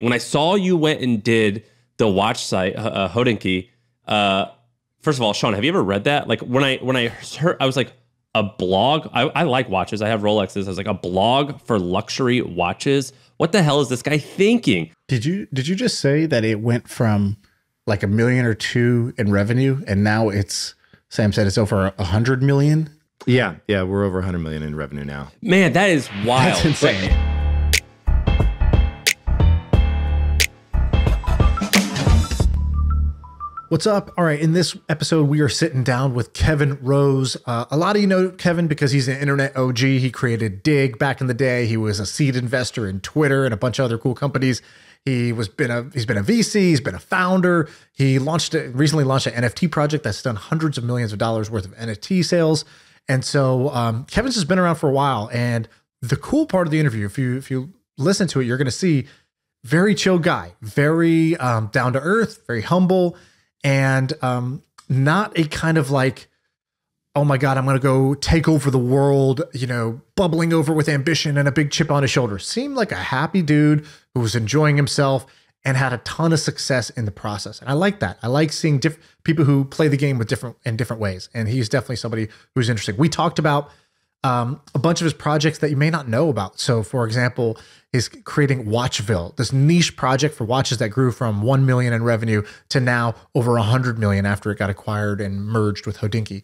when I saw you went and did the watch site, uh, uh, Hodinkee, uh, first of all, Shaan, have you ever read that? Like when I when I heard, I was like, a blog. I, I like watches. I have Rolexes. I was like a blog for luxury watches. What the hell is this guy thinking? Did you did you just say that it went from like a million or two in revenue, and now it's Sam said it's over a hundred million? Yeah, yeah, we're over a 100 million in revenue now. Man, that is wild. That's insane. What's up? All right, in this episode, we are sitting down with Kevin Rose. Uh, a lot of you know Kevin because he's an internet OG. He created Digg back in the day. He was a seed investor in Twitter and a bunch of other cool companies. He was been a he's been a VC. He's been a founder. He launched a, recently launched an NFT project that's done hundreds of millions of dollars worth of NFT sales. And so um, Kevin's has been around for a while. And the cool part of the interview, if you if you listen to it, you're going to see very chill guy, very um, down to earth, very humble and um, not a kind of like, oh my God, I'm going to go take over the world, you know, bubbling over with ambition and a big chip on his shoulder. Seemed like a happy dude who was enjoying himself and had a ton of success in the process. And I like that. I like seeing diff- people who play the game with different in different ways. And he's definitely somebody who's interesting. We talked about um, a bunch of his projects that you may not know about. So, for example, is creating Watchville, this niche project for watches that grew from 1 million in revenue to now over 100 million after it got acquired and merged with Hodinkee.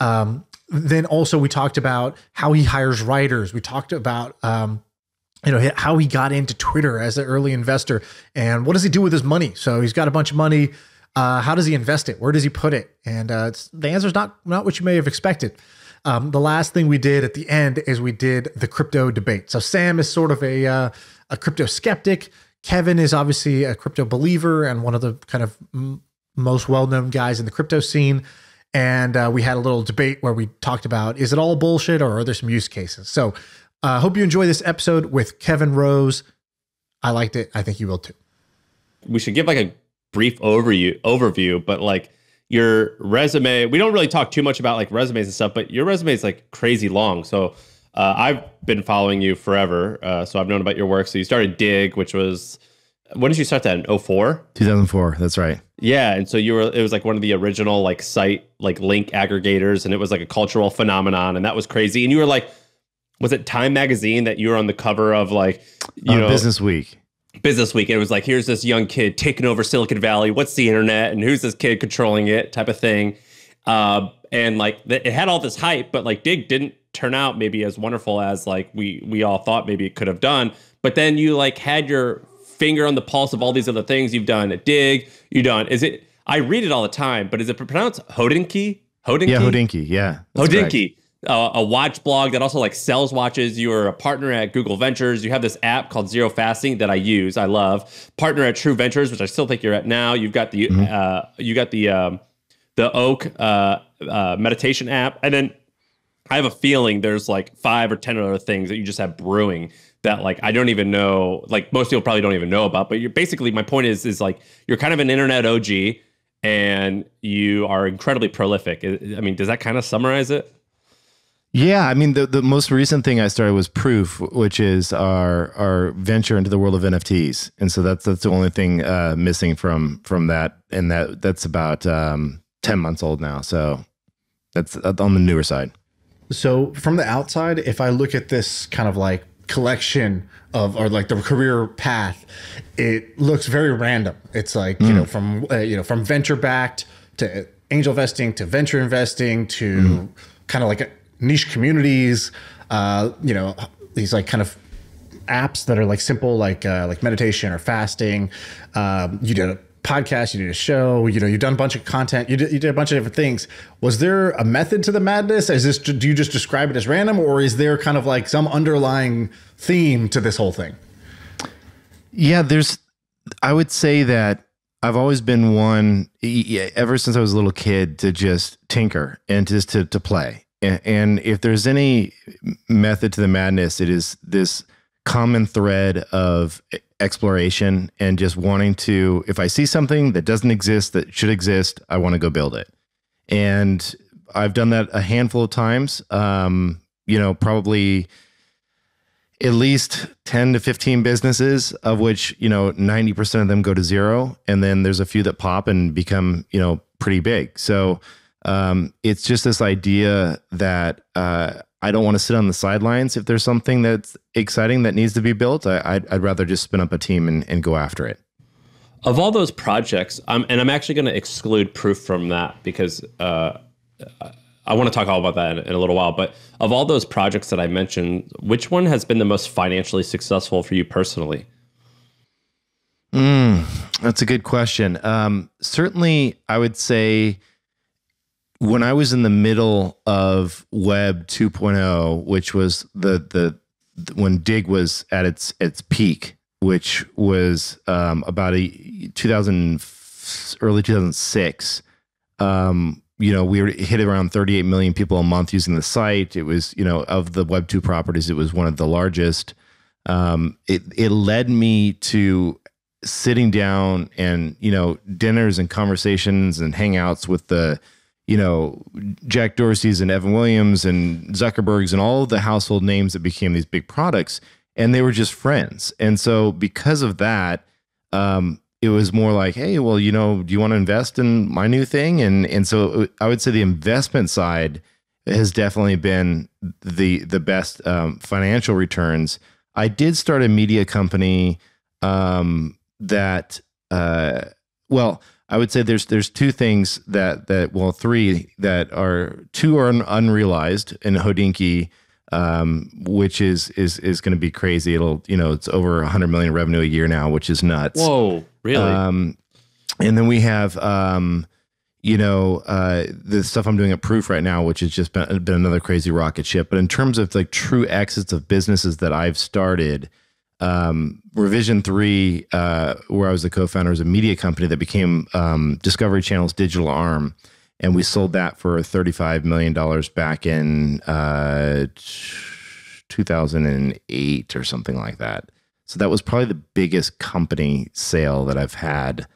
Um, then also we talked about how he hires writers. We talked about um, you know how he got into Twitter as an early investor and what does he do with his money. So he's got a bunch of money. Uh, how does he invest it? Where does he put it? And uh, the answer is not not what you may have expected. Um, the last thing we did at the end is we did the crypto debate. So Sam is sort of a uh, a crypto skeptic. Kevin is obviously a crypto believer and one of the kind of most well known guys in the crypto scene. And uh, we had a little debate where we talked about is it all bullshit or are there some use cases? So I uh, hope you enjoy this episode with Kevin Rose. I liked it. I think you will too. We should give like a brief overview overview, but like your resume we don't really talk too much about like resumes and stuff but your resume is like crazy long. So uh, i've been following you forever uh, so i've known about your work. So you started Digg, which was when did you start that in 04 2004 that's right. Yeah and so you were it was like one of the original like site like link aggregators and it was like a cultural phenomenon and that was crazy. And you were like was it time magazine that you were on the cover of like you uh, know business week Business Week. It was like, here's this young kid taking over Silicon Valley. What's the internet? And who's this kid controlling it? Type of thing. Uh, and like, it had all this hype, but like, Digg didn't turn out maybe as wonderful as like we we all thought maybe it could have done. But then you like had your finger on the pulse of all these other things you've done at Digg. You done is it? I read it all the time, but is it pronounced Hodinkee? Hodinkee? Yeah, Hodinkee. Yeah, Hodinkee uh, a watch blog that also like sells watches. You are a partner at Google Ventures. You have this app called Zero Fasting that I use. I love. Partner at True Ventures, which I still think you're at now. You've got the mm-hmm. uh, you got the um, the Oak uh, uh, meditation app, and then I have a feeling there's like five or ten other things that you just have brewing that like I don't even know. Like most people probably don't even know about. But you're basically my point is is like you're kind of an internet OG, and you are incredibly prolific. I mean, does that kind of summarize it? Yeah, I mean the the most recent thing I started was Proof, which is our our venture into the world of NFTs, and so that's that's the only thing uh, missing from from that, and that that's about um, ten months old now. So that's on the newer side. So from the outside, if I look at this kind of like collection of or like the career path, it looks very random. It's like mm. you know from uh, you know from venture backed to angel investing to venture investing to mm. kind of like a niche communities, uh, you know, these like kind of apps that are like simple, like uh, like meditation or fasting. Um, you did a podcast, you did a show, you know, you've done a bunch of content, you did, you did a bunch of different things. Was there a method to the madness? Is this do you just describe it as random, or is there kind of like some underlying theme to this whole thing? Yeah, there's. I would say that I've always been one, ever since I was a little kid, to just tinker and just to to play and if there's any method to the madness, it is this common thread of exploration and just wanting to, if I see something that doesn't exist that should exist, I want to go build it. And I've done that a handful of times. Um, you know, probably at least 10 to 15 businesses of which you know 90% of them go to zero and then there's a few that pop and become you know pretty big so um, it's just this idea that uh, i don't want to sit on the sidelines if there's something that's exciting that needs to be built I, would I'd rather just spin up a team and, and go after it of all those projects um, and i'm actually going to exclude proof from that because uh, I want to talk all about that in, in, a little while. But of all those projects that I mentioned, which one has been the most financially successful for you personally? Mm, that's a good question. Um, certainly, I would say when I was in the middle of Web 2.0, which was the the when Digg was at its its peak, which was um, about a 2000 early 2006. Um, you know, we were hit around 38 million people a month using the site. It was, you know, of the Web two properties, it was one of the largest. Um, it it led me to sitting down and you know dinners and conversations and hangouts with the you know Jack Dorsey's and Evan Williams and Zuckerbergs and all the household names that became these big products, and they were just friends. And so because of that, um, it was more like, hey, well, you know, do you want to invest in my new thing? And and so I would say the investment side has definitely been the the best um, financial returns. I did start a media company um, that, uh, well, I would say there's there's two things that that well three that are two are unrealized in Hodinkee um, which is is is going to be crazy. It'll you know it's over 100 million revenue a year now, which is nuts. Whoa, really? Um, and then we have um, you know uh, the stuff I'm doing at Proof right now, which has just been, been another crazy rocket ship. But in terms of like true exits of businesses that I've started. Um, Revision3, uh, where I was the co-founder, is a media company that became um, Discovery Channel's digital arm and we sold that for $35 million back in uh, 2008 or something like that. So that was probably the biggest company sale that I've had.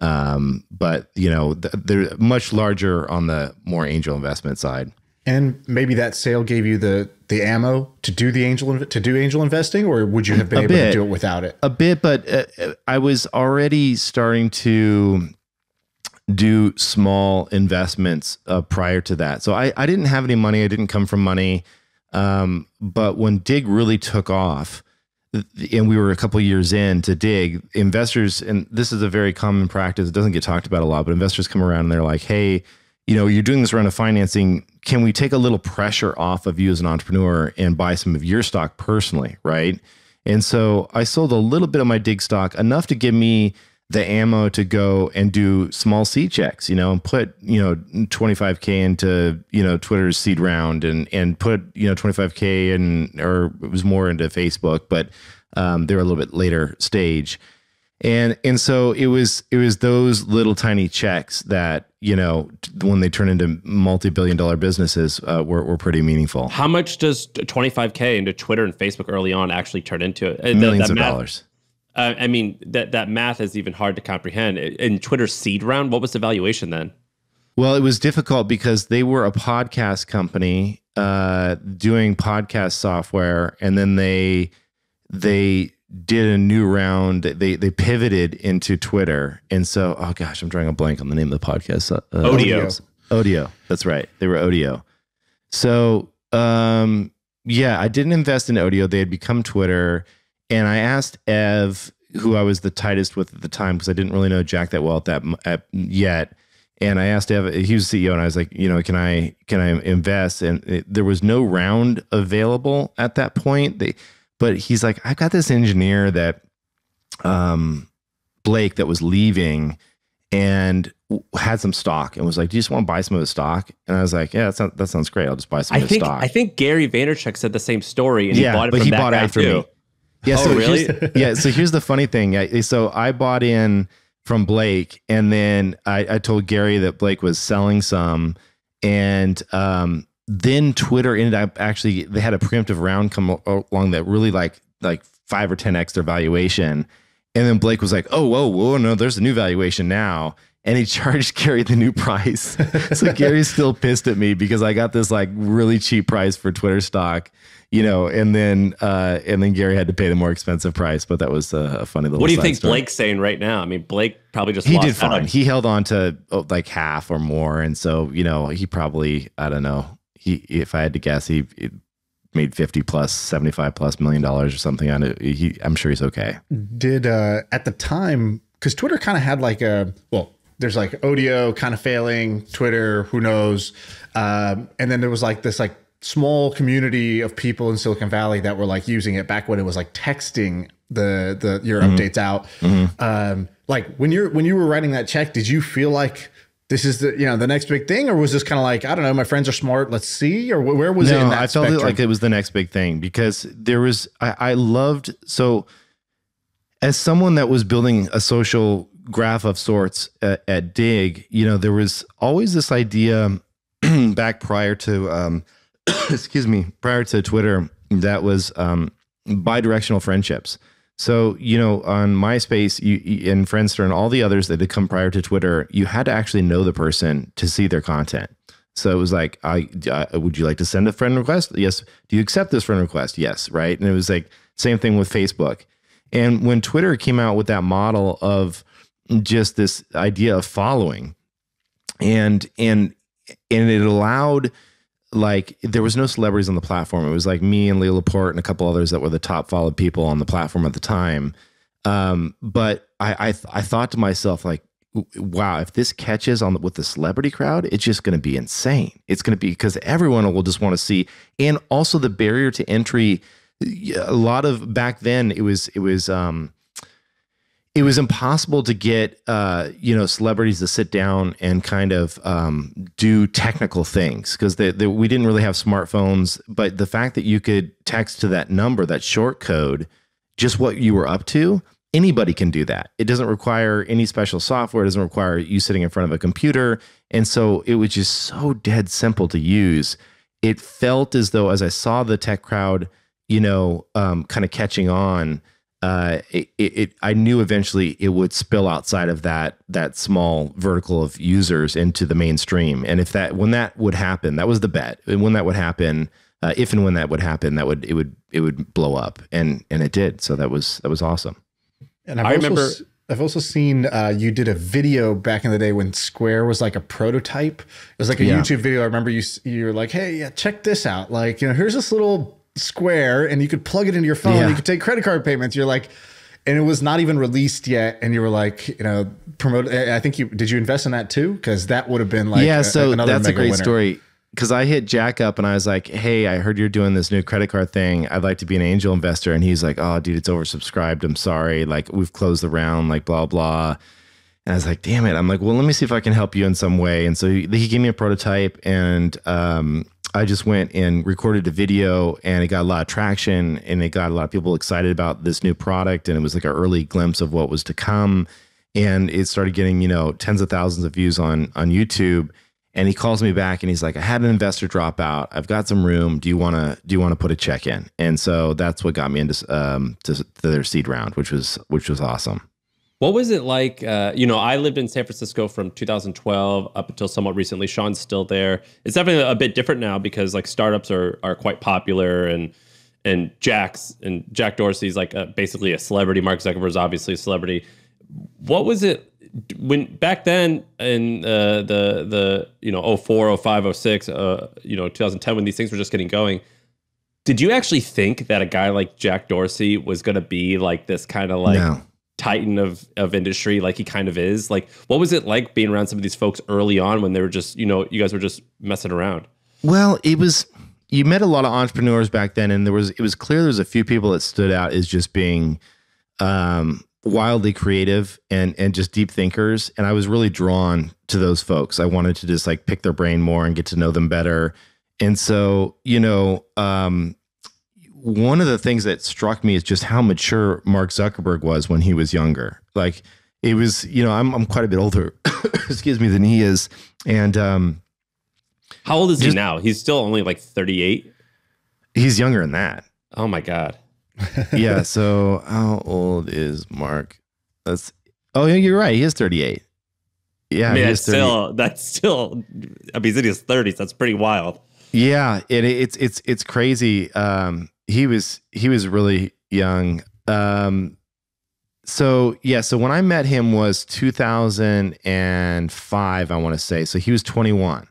Um, but you know, they're much larger on the more angel investment side. And maybe that sale gave you the the ammo to do the angel to do angel investing, or would you have been a able bit, to do it without it? A bit, but uh, I was already starting to do small investments uh, prior to that. So I, I didn't have any money. I didn't come from money. Um, but when Digg really took off, and we were a couple years in to Digg, investors, and this is a very common practice, it doesn't get talked about a lot, but investors come around and they're like, hey, you know, you're doing this round of financing. Can we take a little pressure off of you as an entrepreneur and buy some of your stock personally? Right. And so I sold a little bit of my Digg stock, enough to give me the ammo to go and do small seed checks, you know, and put, you know, 25K into, you know, Twitter's seed round and, and put, you know, 25K and, or it was more into Facebook, but um, they were a little bit later stage. And, and so it was, it was those little tiny checks that, you know, when they turn into multi-billion dollar businesses, uh, were, were pretty meaningful. How much does 25K into Twitter and Facebook early on actually turn into? Millions of math, dollars uh, I mean, that that math is even hard to comprehend. In Twitter's seed round, what was the valuation then? Well, it was difficult because they were a podcast company uh, doing podcast software, and then they they did a new round. They they pivoted into Twitter, and so oh gosh, I'm drawing a blank on the name of the podcast. Uh, Odeo. Odeo. That's right. They were Odeo. So um, yeah, I didn't invest in Odeo. They had become Twitter and I asked Ev, who I was the tightest with at the time, because I didn't really know Jack that well at that at, yet. And I asked Ev, he was CEO, and I was like, you know, can I can I invest? And it, there was no round available at that point. They, but he's like, I've got this engineer that, um, Blake that was leaving, and had some stock and was like, "Do you just want to buy some of the stock?" And I was like, "Yeah, that sounds, that sounds great. I'll just buy some I of the think, stock." I think Gary Vaynerchuk said the same story, and yeah, he bought it but he bought after too. me. Yeah. Oh, so really? yeah. So here's the funny thing. So I bought in from Blake, and then I, I told Gary that Blake was selling some, and um, then Twitter ended up actually they had a preemptive round come along that really like like five or ten x their valuation, and then Blake was like, "Oh, whoa, whoa, no, there's a new valuation now." and he charged Gary the new price. so Gary's still pissed at me because I got this like really cheap price for Twitter stock, you know, and then uh, and then Gary had to pay the more expensive price. But that was a, a funny little. What do you think story. Blake's saying right now? I mean, Blake probably just He lost did fine. He held on to oh, like half or more, and so you know he probably I don't know. He if I had to guess, he, he made fifty plus, seventy five plus million dollars or something on it. He, I'm sure he's okay. Did uh, at the time because Twitter kind of had like a well, there's like Odeo kind of failing, Twitter, who knows, um, and then there was like this like small community of people in Silicon Valley that were like using it back when it was like texting the the your updates out. Um, like when you're when you were writing that check, did you feel like this is the you know the next big thing, or was this kind of like I don't know, my friends are smart, let's see, or where was it in that I felt spectrum? it like it was the next big thing because there was I, I loved so as someone that was building a social graph of sorts at, at Digg, you know, there was always this idea back prior to um, excuse me, prior to Twitter that was um, bi-directional friendships. So, you know, on MySpace you, and Friendster and all the others that had come prior to Twitter, you had to actually know the person to see their content. So it was like, I uh, would you like to send a friend request? Yes. Do you accept this friend request? Yes. Right. And it was like same thing with Facebook. And when Twitter came out with that model of just this idea of following, and and and it allowed like there was no celebrities on the platform. It was like me and Leo Laporte and a couple others that were the top followed people on the platform at the time. Um, but I I, th- I thought to myself like, wow, if this catches on the, with the celebrity crowd, it's just going to be insane. It's going to be because everyone will just want to see, and also the barrier to entry. A lot of back then, it was it was um, it was impossible to get uh, you know celebrities to sit down and kind of um, do technical things because we didn't really have smartphones. But the fact that you could text to that number, that short code, just what you were up to, anybody can do that. It doesn't require any special software. It doesn't require you sitting in front of a computer, and so it was just so dead simple to use. It felt as though, as I saw the tech crowd, you know, um, kind of catching on uh, it, it, it, I knew eventually it would spill outside of that that small vertical of users into the mainstream. And if that when that would happen, that was the bet. And when that would happen, uh, if and when that would happen, that would it would it would blow up, and and it did. So that was that was awesome. And I've I also, remember- s- I've also seen uh, you did a video back in the day when Square was like a prototype. It was like a Yeah. YouTube video. I remember you you were like, "Hey, yeah, check this out. Like, you know, here's this little square, and you could plug it into your phone. Yeah. You could take credit card payments." You're like, and it was not even released yet, and you were like, you know, promote. I think you did you invest in that too? Because that would have been like, yeah, a- so another that's a great winner. story. Because I hit Jack up and I was like, "Hey, I heard you're doing this new credit card thing. I'd like to be an angel investor." And he's like, "Oh, dude, it's oversubscribed. I'm sorry. Like, we've closed the round. Like, blah blah." And I was like, "Damn it!" I'm like, "Well, let me see if I can help you in some way." And so he, he gave me a prototype, and um, I just went and recorded a video, and it got a lot of traction, and it got a lot of people excited about this new product, and it was like an early glimpse of what was to come and it started getting you know tens of thousands of views on on YouTube. And he calls me back and he's like, "I had an investor drop out. I've got some room. Do you want to do you want to put a check in?" And so that's what got me into um to, to their seed round, which was which was awesome. What was it like? Uh, you know, I lived in San Francisco from 2012 up until somewhat recently. Shaan's still there. It's definitely a bit different now because like startups are are quite popular and and Jack's and Jack Dorsey's like a, basically a celebrity. Mark Zuckerberg's obviously a celebrity. What was it when back then in uh, the the you know 04, 05, 06, uh, you know 2010 when these things were just getting going? Did you actually think that a guy like Jack Dorsey was going to be like this kind of like no. Titan of of industry like he kind of is like what was it like being around some of these folks early on when they were just you know you guys were just messing around Well, it was you met a lot of entrepreneurs back then, and there was it was clear there was a few people that stood out as just being um, wildly creative and and just deep thinkers. And I was really drawn to those folks. I wanted to just like pick their brain more and get to know them better. And so, you know, um, one of the things that struck me is just how mature Mark Zuckerberg was when he was younger. Like it was, you know, I'm I'm quite a bit older, excuse me, than he is, and um, how old is he now he's still only like 38 he's younger than that. oh my god yeah. So how old is Mark? That's oh yeah, you're right. He is 38. Yeah, I mean, that's still that's still. I mean, he's in his thirties. That's pretty wild. Yeah, it, it's it's it's crazy. Um, he was he was really young. Um, so yeah, so when I met him was 2005, I want to say. So he was 21.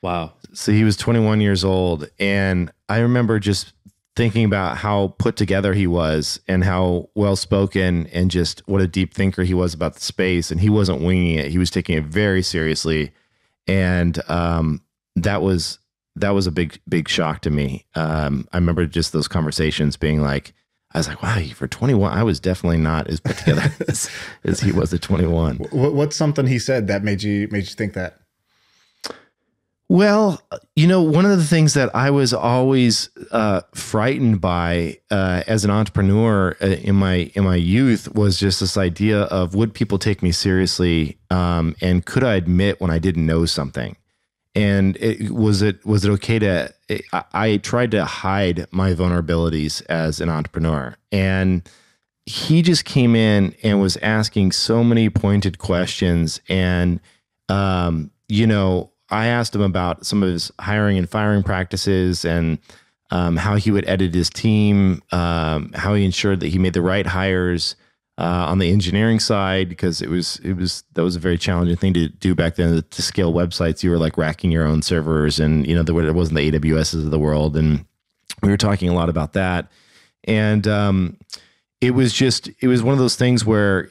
Wow. So he was 21 years old, and I remember just thinking about how put together he was and how well spoken and just what a deep thinker he was about the space. And he wasn't winging it; he was taking it very seriously, and um, that was that was a big big shock to me. Um, I remember just those conversations being like. I was like, wow, for 21, I was definitely not as put together as, as he was at 21. What, what's something he said that made you made you think that? Well, you know, one of the things that I was always uh, frightened by uh, as an entrepreneur uh, in my in my youth was just this idea of would people take me seriously, um, and could I admit when I didn't know something, and it, was it was it okay to? I, I tried to hide my vulnerabilities as an entrepreneur, and he just came in and was asking so many pointed questions, and um, you know I asked him about some of his hiring and firing practices and um, how he would edit his team, um, how he ensured that he made the right hires uh, on the engineering side because it was it was that was a very challenging thing to do back then to scale websites. You were like racking your own servers, and you know there, wasn't the AWSs of the world, and we were talking a lot about that, and um, it was just it was one of those things where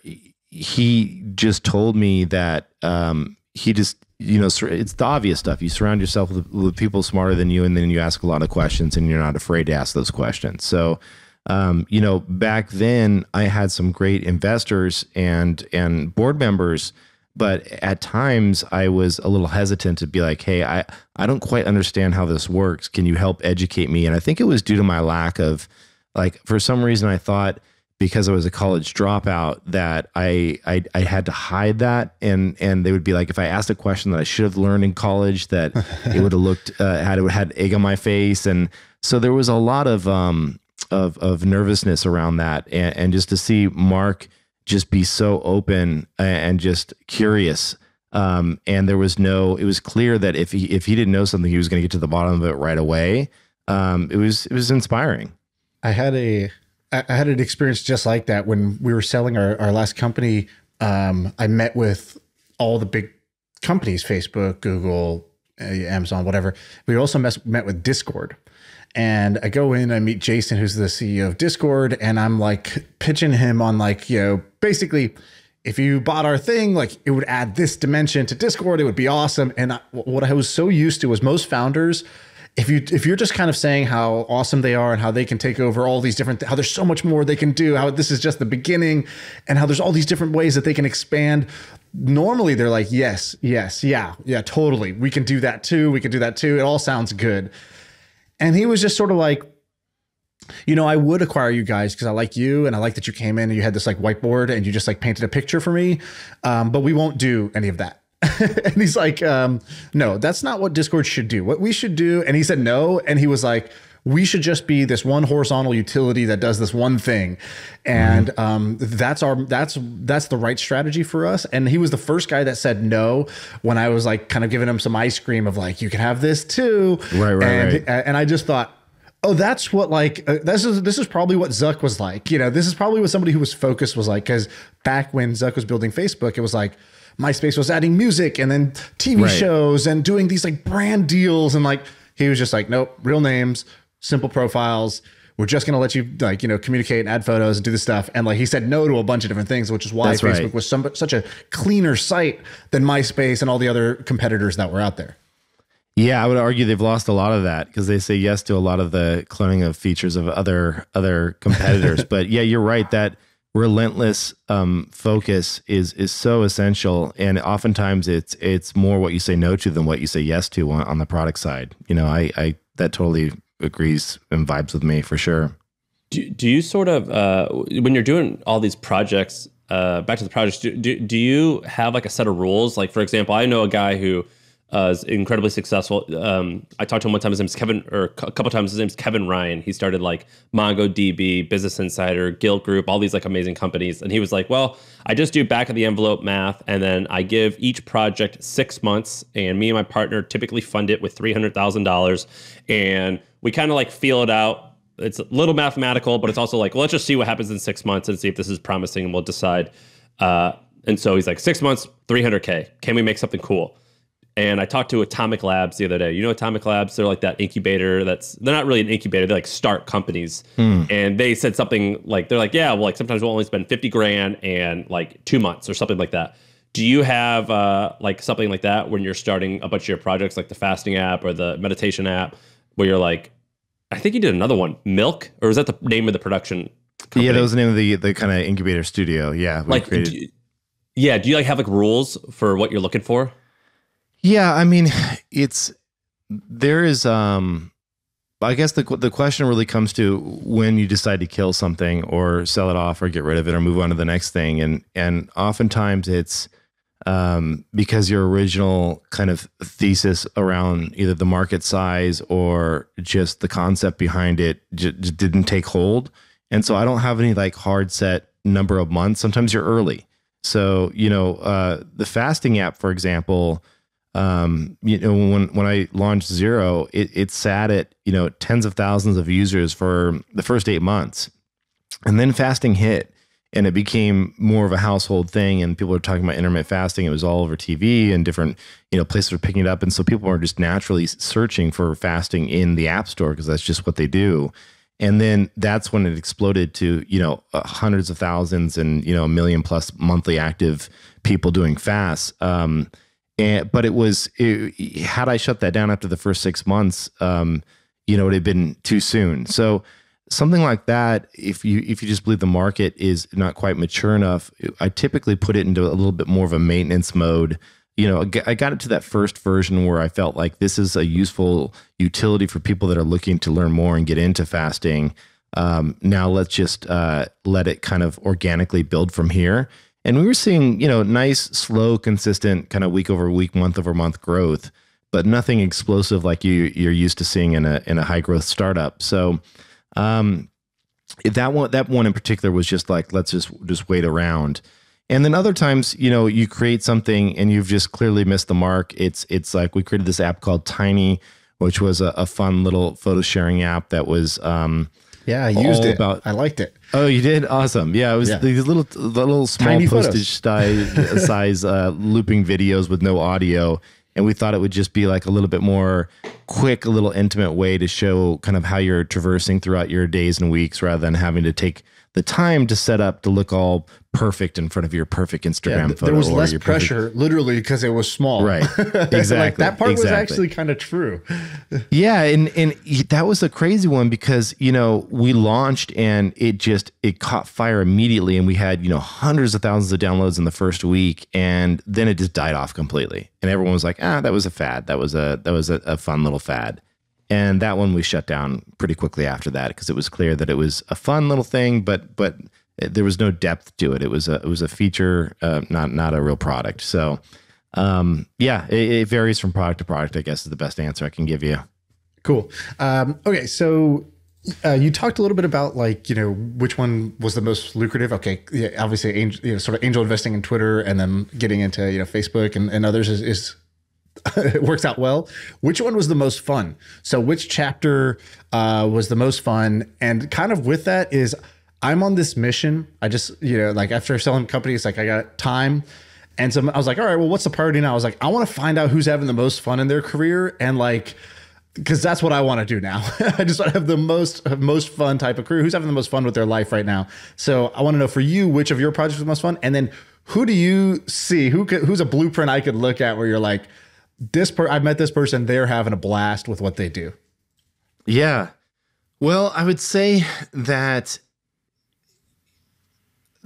he just told me that um, he just you know, it's the obvious stuff. You surround yourself with, with, people smarter than you, and then you ask a lot of questions, and you're not afraid to ask those questions. So, um, you know, back then I had some great investors and and board members, but at times I was a little hesitant to be like, "Hey, I I don't quite understand how this works. Can you help educate me?" And I think it was due to my lack of, like, for some reason I thought because I was a college dropout that I, I I had to hide that and and they would be like if I asked a question that I should have learned in college that it would have looked uh, had it had egg on my face and so there was a lot of um of of nervousness around that and, and just to see Mark just be so open and just curious um and there was no it was clear that if he if he didn't know something he was going to get to the bottom of it right away um it was it was inspiring I had a I had an experience just like that when we were selling our, our last company. Um, I met with all the big companies, Facebook, Google, Amazon, whatever. We also met with Discord. And I go in, I meet Jason, who's the CEO of Discord, and I'm like pitching him on like, you know, basically, if you bought our thing, like it would add this dimension to Discord, it would be awesome. And I, what I was so used to was most founders if you if you're just kind of saying how awesome they are and how they can take over all these different how there's so much more they can do how this is just the beginning and how there's all these different ways that they can expand normally they're like yes yes yeah yeah totally. We can do that too. We can do that too. It all sounds good and he was just sort of like you know, I would acquire you guys because I like you and I like that you came in and you had this like whiteboard and you just like painted a picture for me. Um, but we won't do any of that. and he's like, um, no, that's not what Discord should do. What we should do, and he said no, and he was like, we should just be this one horizontal utility that does this one thing, and mm-hmm. um, that's our that's that's the right strategy for us. And he was the first guy that said no when I was like kind of giving him some ice cream of like you can have this too, right, right, and, right. And I just thought, oh, that's what like uh, this is this is probably what Zuck was like. You know, this is probably what somebody who was focused was like. Because back when Zuck was building Facebook, it was like MySpace was adding music and then TV right. shows and doing these like brand deals and like he was just like, nope, real names, simple profiles. We're just gonna let you like you know communicate and add photos and do this stuff. And like he said no to a bunch of different things, which is why That's Facebook right. was some, such a cleaner site than MySpace and all the other competitors that were out there. Yeah, I would argue they've lost a lot of that because they say yes to a lot of the cloning of features of other other competitors. but yeah, you're right that relentless um, focus is is so essential, and oftentimes it's it's more what you say no to than what you say yes to on, on the product side. You know, I, I that totally agrees and vibes with me for sure. Do, do you sort of uh, when you're doing all these projects? Uh, back to the projects. Do, do, do you have like a set of rules? Like for example, I know a guy who uh, is incredibly successful. Um, I talked to him one time. His name's Kevin, or a couple times. His name's Kevin Ryan. He started like MongoDB, Business Insider, Gilt Groupe, all these like amazing companies. And he was like, "Well, I just do back of the envelope math, and then I give each project six months, and me and my partner typically fund it with three hundred thousand dollars, and we kind of like feel it out." It's a little mathematical, but it's also like, well, let's just see what happens in six months and see if this is promising, and we'll decide. Uh, and so he's like, six months, 300K. Can we make something cool? And I talked to Atomic Labs the other day. You know Atomic Labs? They're like that incubator that's they're not really an incubator, they like start companies. And they said something like they're like, yeah, well, like sometimes we'll only spend 50 grand and like two months or something like that. Do you have uh, like something like that when you're starting a bunch of your projects, like the fasting app or the meditation app, where you're like, I think you did another one, Milk, or was that the name of the production? Company? Yeah, that was the name of the the kind of incubator studio. Yeah, like, created- do you- yeah. Do you like have like rules for what you're looking for? Yeah, I mean, it's there is um I guess the the question really comes to when you decide to kill something or sell it off or get rid of it or move on to the next thing and and oftentimes it's um because your original kind of thesis around either the market size or just the concept behind it just didn't take hold. And so I don't have any like hard set number of months. Sometimes you're early. So, you know, uh the fasting app for example, um, you know, when when I launched Zero, it, it sat at you know tens of thousands of users for the first eight months, and then fasting hit, and it became more of a household thing, and people were talking about intermittent fasting. It was all over TV, and different you know places were picking it up, and so people were just naturally searching for fasting in the App Store because that's just what they do. And then that's when it exploded to you know uh, hundreds of thousands and you know a million plus monthly active people doing fasts. Um, and but it was it, had I shut that down after the first six months, um, you know, it had been too soon. So something like that, if you if you just believe the market is not quite mature enough, I typically put it into a little bit more of a maintenance mode. You know, I got it to that first version where I felt like this is a useful utility for people that are looking to learn more and get into fasting. Um, now let's just uh, let it kind of organically build from here and we were seeing you know nice slow consistent kind of week over week month over month growth but nothing explosive like you you're used to seeing in a in a high growth startup so um that one that one in particular was just like let's just just wait around and then other times you know you create something and you've just clearly missed the mark it's it's like we created this app called tiny which was a, a fun little photo sharing app that was um Yeah, I used it. about- I liked it. Oh, you did? Awesome. Yeah, it was Yeah. these little little small Tiny photos. postage size, size uh, looping videos with no audio. And we thought it would just be like a little bit more quick, a little intimate way to show kind of how you're traversing throughout your days and weeks rather than having to take the time to set up to look all perfect in front of your perfect Instagram th- photo. there was or less your perfect- pressure, literally, because it was small. Right. like Exactly. that part was actually kind of true. Yeah, and and that was a crazy one because you know we launched and it just it caught fire immediately, and we had you know hundreds of thousands of downloads in the first week, and then it just died off completely, and everyone was like, ah, that was a fad, that was a that was a, a fun little fad, and that one we shut down pretty quickly after that because it was clear that it was a fun little thing, but but there was no depth to it. It was a it was a feature, uh, not not a real product. So. Um, yeah, it, it varies from product to product. I guess is the best answer I can give you. Cool. Um, okay, so uh, you talked a little bit about like you know which one was the most lucrative. Okay, yeah, obviously angel, you know, sort of angel investing in Twitter and then getting into you know Facebook and, and others is, is it works out well. Which one was the most fun? So which chapter uh, was the most fun? And kind of with that is I'm on this mission. I just you know like after selling companies, like I got time. And so I was like, all right, well, what's the priority now? I was like, I want to find out who's having the most fun in their career and like because that's what I want to do now. I just want to have the most most fun type of career. Who's having the most fun with their life right now? So I want to know for you which of your projects was most fun, and then who do you see? Who could, who's a blueprint I could look at where you're like, this per I've met this person. They're having a blast with what they do. Yeah. Well, I would say that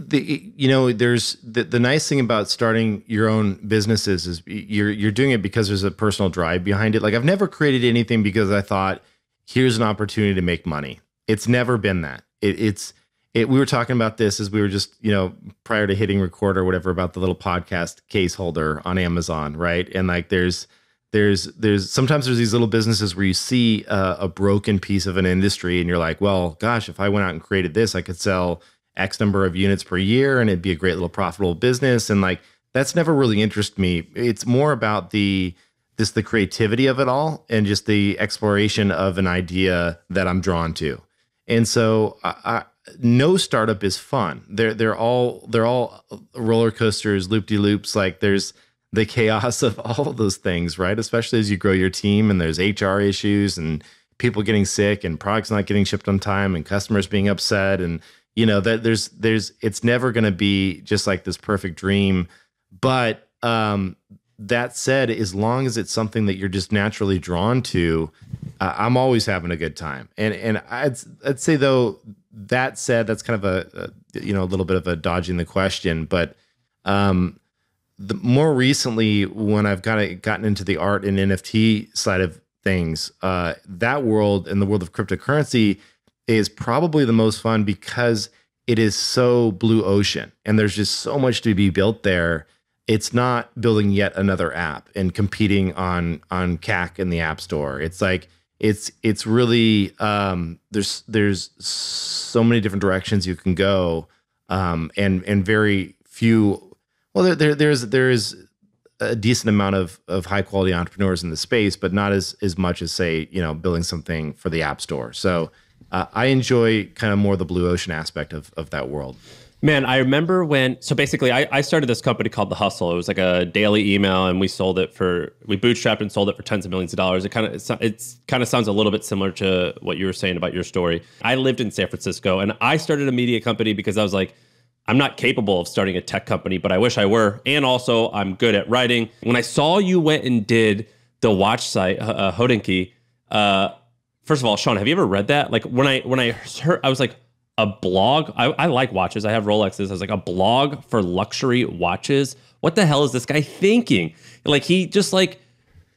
the you know there's the, the nice thing about starting your own businesses is you're you're doing it because there's a personal drive behind it. Like I've never created anything because I thought here's an opportunity to make money. It's never been that. It, it's it. We were talking about this as we were just you know prior to hitting record or whatever about the little podcast case holder on Amazon, right? And like there's there's there's sometimes there's these little businesses where you see a, a broken piece of an industry and you're like, well, gosh, if I went out and created this, I could sell X number of units per year and it'd be a great little profitable business. And like that's never really interested me. It's more about the just the creativity of it all and just the exploration of an idea that I'm drawn to. And so I, I, no startup is fun. They're they're all they're all roller coasters, loop de loops. Like there's the chaos of all of those things, right? Especially as you grow your team and there's HR issues and people getting sick and products not getting shipped on time and customers being upset and you know that there's there's it's never going to be just like this perfect dream. But um that said as long as it's something that you're just naturally drawn to uh, i'm always having a good time. And and i'd i'd say though that said that's kind of a, a you know a little bit of a dodging the question. But um the more recently when I've kind of gotten into the art and NFT side of things, uh, that world and the world of cryptocurrency is probably the most fun because it is so blue ocean and there's just so much to be built there. It's not building yet another app and competing on on CAC in the App Store. It's like it's it's really um, there's there's so many different directions you can go um, and and very few well, there, there there's there is a decent amount of of high quality entrepreneurs in the space, but not as as much as say you know building something for the app store. So uh, I enjoy kind of more the blue ocean aspect of of that world. Man, I remember when. So basically, I, I started this company called The Hustle. It was like a daily email, and we sold it for we bootstrapped and sold it for tens of millions of dollars. It kind of it's, it's kind of sounds a little bit similar to what you were saying about your story. I lived in San Francisco, and I started a media company because I was like I'm not capable of starting a tech company, but I wish I were. And also, I'm good at writing. When I saw you went and did the watch site, uh, uh Hodinkee, uh, first of all, Shaan, have you ever read that? Like when I when I heard, I was like, a blog. I, I like watches. I have Rolexes. I was like, a blog for luxury watches. What the hell is this guy thinking? Like he just like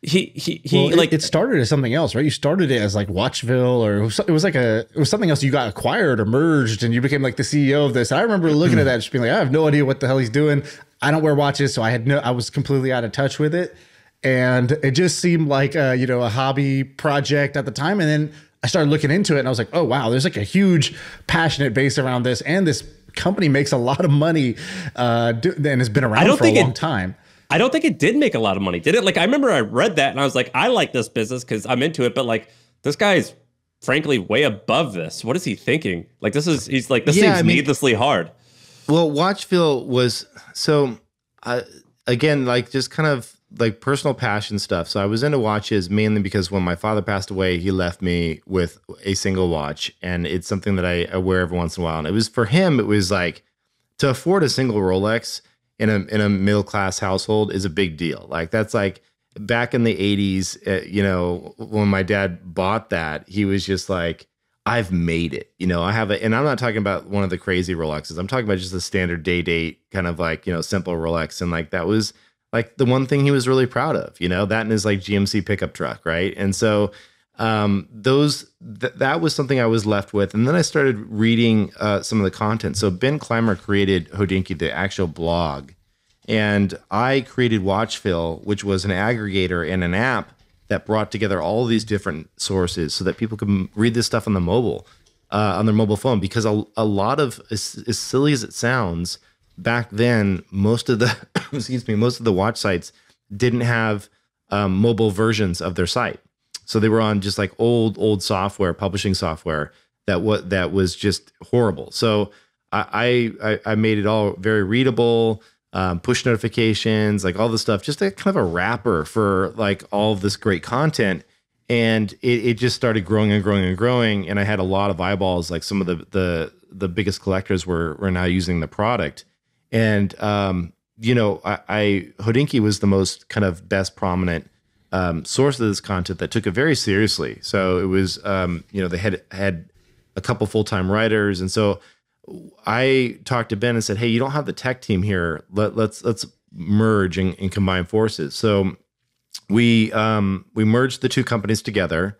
he he he well, like it, started as something else, right? You started it as like Watchville, or it was, it was, like a it was something else. You got acquired or merged, and you became like the CEO of this. I remember looking at that, just being like, I have no idea what the hell he's doing. I don't wear watches, so I had no, I was completely out of touch with it, and it just seemed like a, you know a hobby project at the time. And then I started looking into it, and I was like, oh wow, there's like a huge passionate base around this, and this company makes a lot of money, uh, and has been around for a long it, time I don't think it did make a lot of money, did it? Like, I remember I read that and I was like, I like this business because I'm into it, but like, this guy's frankly way above this. What is he thinking? Like, this is, he's like, this yeah, seems I mean, needlessly hard. Well, Watchville was so, uh, again, like just kind of like personal passion stuff. So I was into watches mainly because when my father passed away, he left me with a single watch, and it's something that I, I wear every once in a while. And it was for him, it was like to afford a single Rolex in a in a middle class household is a big deal. Like that's like back in the 80s, uh, you know, when my dad bought that, he was just like I've made it. You know, I have it and I'm not talking about one of the crazy Rolexes. I'm talking about just a standard day date kind of like, you know, simple Rolex and like that was like the one thing he was really proud of, you know, that and his like GMC pickup truck, right? And so um, those th- that was something I was left with, and then I started reading uh, some of the content. So Ben Clymer created Hodinkee, the actual blog, and I created Watchville, which was an aggregator and an app that brought together all these different sources so that people can read this stuff on the mobile, uh, on their mobile phone. Because a, a lot of as, as silly as it sounds, back then most of the excuse me most of the watch sites didn't have um, mobile versions of their site so they were on just like old, old software, publishing software that what that was just horrible. So I, I, I made it all very readable, um, push notifications, like all the stuff, just a kind of a wrapper for like all of this great content. And it, it just started growing and growing and growing. And I had a lot of eyeballs. Like some of the the the biggest collectors were were now using the product. And um, you know, I, I Hodinkee was the most kind of best prominent um, source of this content that took it very seriously. So it was, um, you know, they had had a couple full time writers, and so I talked to Ben and said, "Hey, you don't have the tech team here. Let, let's let's merge and, and combine forces." So we um, we merged the two companies together.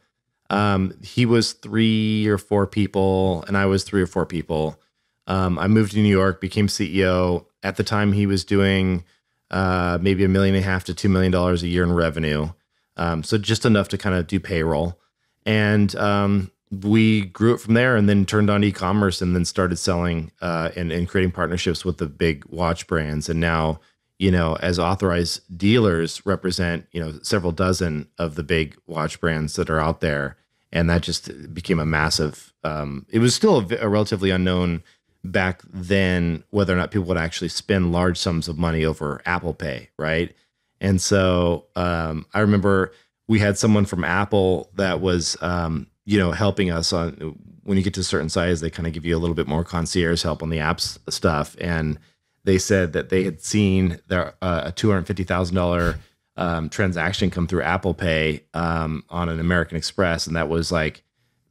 Um, he was three or four people, and I was three or four people. Um, I moved to New York, became CEO. At the time, he was doing uh, maybe a million and a half to two million dollars a year in revenue. Um, so just enough to kind of do payroll. And um, we grew it from there and then turned on e-commerce and then started selling uh, and, and creating partnerships with the big watch brands. And now, you know, as authorized dealers represent, you know, several dozen of the big watch brands that are out there. And that just became a massive, um, it was still a, a relatively unknown back then whether or not people would actually spend large sums of money over Apple Pay, right? And so um, I remember we had someone from Apple that was, um, you know, helping us on when you get to a certain size, they kind of give you a little bit more concierge help on the apps stuff. And they said that they had seen their uh, a two hundred fifty thousand um, transaction come through Apple Pay um, on an American Express, and that was like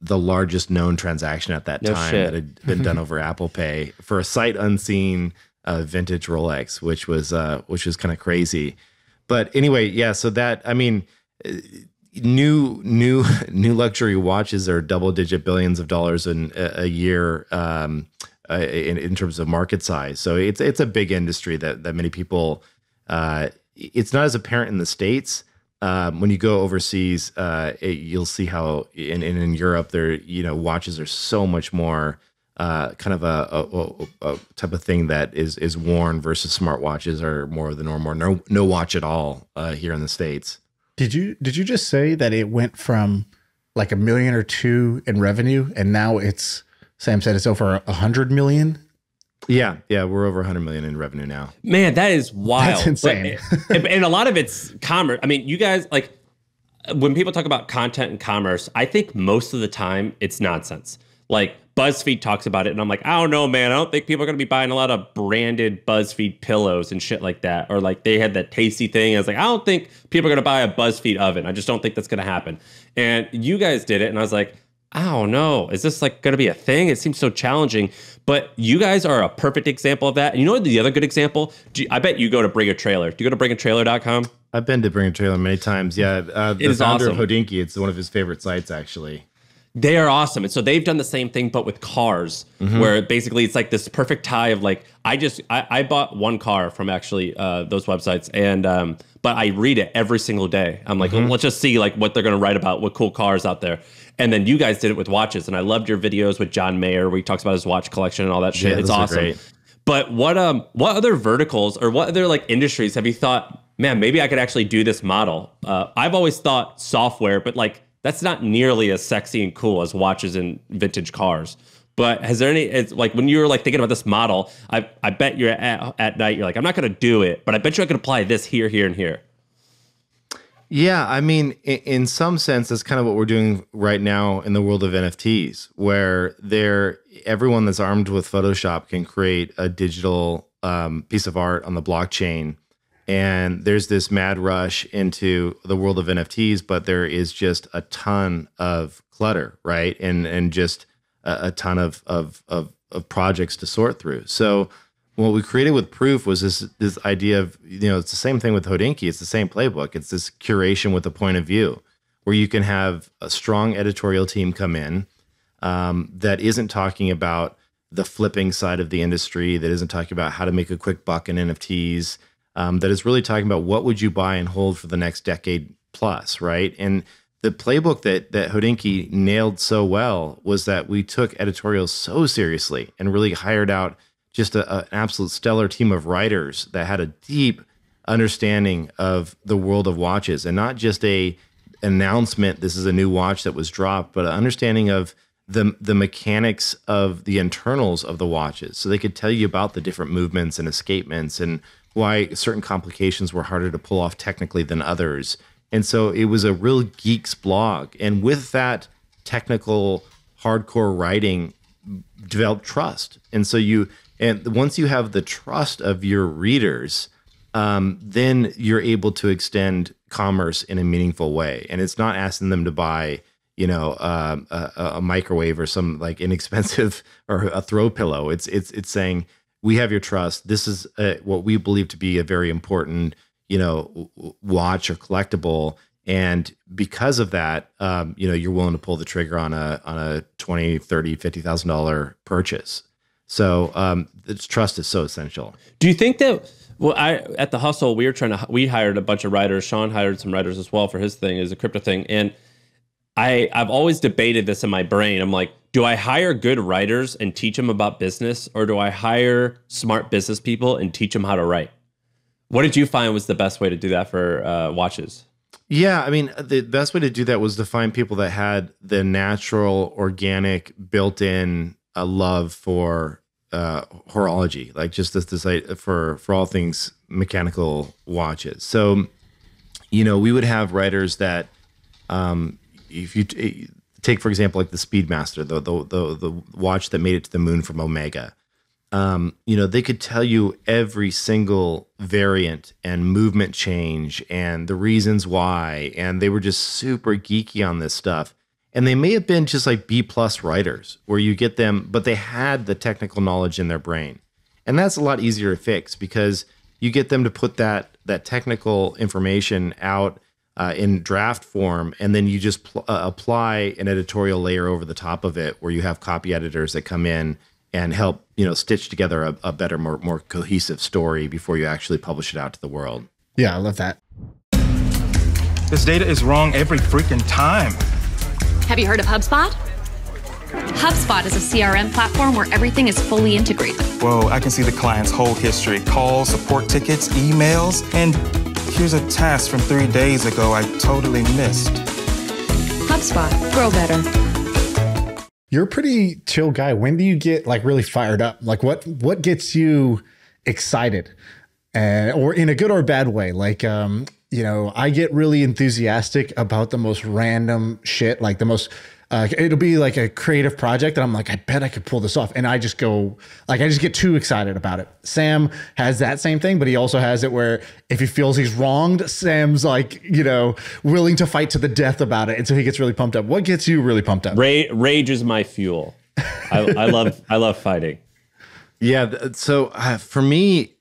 the largest known transaction at that No time shit. that had been done over Apple Pay for a sight unseen uh, vintage Rolex, which was uh, which was kind of crazy. But anyway, yeah. So that I mean, uh, new new new luxury watches are double digit billions of dollars in a, a year um, uh, in, in terms of market size. So it's it's a big industry that that many people. Uh, it's not as apparent in the states. Um, when you go overseas, uh, it, you'll see how in, in in Europe there you know watches are so much more uh, kind of a, a, a, type of thing that is is worn versus smartwatches are more of the norm or no no watch at all uh, here in the states. Did you did you just say that it went from like a million or two in revenue and now it's Sam said it's over a hundred million? Yeah, yeah, we're over 100 million in revenue now. Man, that is wild. That's insane. But- and, and a lot of it's commerce. I mean, you guys like when people talk about content and commerce, I think most of the time it's nonsense. Like BuzzFeed talks about it, and I'm like, I don't know, man. I don't think people are gonna be buying a lot of branded BuzzFeed pillows and shit like that. Or like they had that tasty thing. I was like, I don't think people are gonna buy a BuzzFeed oven. I just don't think that's gonna happen. And you guys did it, and I was like, I don't know. Is this like going to be a thing? It seems so challenging. But you guys are a perfect example of that. And you know the other good example? Do you- I bet you go to Bring a Trailer. Do you go to bringatrailer.com? I've been to Bring a Trailer many times. Yeah, uh, the founder awesome. of Hodinkee, it's one of his favorite sites actually. They are awesome. And so they've done the same thing, but with cars, where basically it's like this perfect tie of like, I just, I, I bought one car from actually uh, those websites. And, um, but I read it every single day. I'm like, let's just see like what they're going to write about, what cool cars out there. And then you guys did it with watches. And I loved your videos with John Mayer, where he talks about his watch collection and all that shit. Yeah, it's awesome. But what um what other verticals or what other like industries have you thought, man, maybe I could actually do this model? Uh, I've always thought software, but like that's not nearly as sexy and cool as watches and vintage cars. But has there any it's like when you were like thinking about this model, I I bet you're at, at night you're like I'm not gonna do it, but I bet you I could apply this here, here, and here. Yeah, I mean, in, some sense, that's kind of what we're doing right now in the world of NFTs, where there everyone that's armed with Photoshop can create a digital um, piece of art on the blockchain, and there's this mad rush into the world of NFTs, but there is just a ton of clutter, right, and and just a, a ton of, of of of projects to sort through. So what we created with proof was this this idea of you know it's the same thing with Hodinkee. It's the same playbook. It's this curation with a point of view, where you can have a strong editorial team come in um, that isn't talking about the flipping side of the industry, that isn't talking about how to make a quick buck in NFTs, um, that is really talking about what would you buy and hold for the next decade plus, right? And the playbook that that Hodinkee nailed so well was that we took editorials so seriously and really hired out just a, a- an absolute stellar team of writers that had a deep understanding of the world of watches and not just a announcement this is a new watch that was dropped but an understanding of the the mechanics of the internals of the watches. So they could tell you about the different movements and escapements and why certain complications were harder to pull off technically than others. And so it was a real geeks blog. And with that technical hardcore writing developed trust. And so you and once you have the trust of your readers um, then you're able to extend commerce in a meaningful way. And it's not asking them to buy you know um, a, a microwave or some like inexpensive or a throw pillow. It's it's it's saying we have your trust. This is uh what we believe to be a very important you know watch or collectible. And because of that um, you know you're willing to pull the trigger on a on a 20 30 50 thousand dollar purchase so um, trust is so essential Do you think that Well, I at the hustle we were trying to we hired a bunch of writers. Shaan hired some writers as well for his thing is a crypto thing, and I I've always debated this in my brain. I'm like, do I hire good writers and teach them about business, or do I hire smart business people and teach them how to write? What did you find was the best way to do that for uh, watches? Yeah, I mean, the best way to do that was to find people that had the natural, organic, built-in uh, love for uh, horology, like just this, this for for all things mechanical watches. So, you know, we would have writers that, um, if you t- take for example, like the Speedmaster, the, the the the watch that made it to the moon from Omega. Um, you know, they could tell you every single variant and movement change and the reasons why, and they were just super geeky on this stuff and they may have been just like B plus writers where you get them, but they had the technical knowledge in their brain. And that's a lot easier to fix because you get them to put that that technical information out uh, in draft form, and then you just pl- uh, apply an editorial layer over the top of it, where you have copy editors that come in and help you know stitch together a, a better, more more cohesive story before you actually publish it out to the world. Yeah, I love that. This data is wrong every freaking time. Have you heard of HubSpot? HubSpot is a CRM platform where everything is fully integrated. Whoa, I can see the client's whole history calls, support tickets, emails, and here's a task from three days ago I totally missed. HubSpot, grow better. You're a pretty chill guy. When do you get like really fired up? Like what what gets you excited? Uh, or in a good or bad way. Like um, you know, I get really enthusiastic about the most random shit, like the most. Uh, it'll be like a creative project, and I'm like, I bet I could pull this off, and I just go, like, I just get too excited about it. Sam has that same thing, but he also has it where if he feels he's wronged, Sam's like, you know, willing to fight to the death about it, and so he gets really pumped up. What gets you really pumped up? Rage, rage is my fuel. I, I love, I love fighting. Yeah. So uh, for me,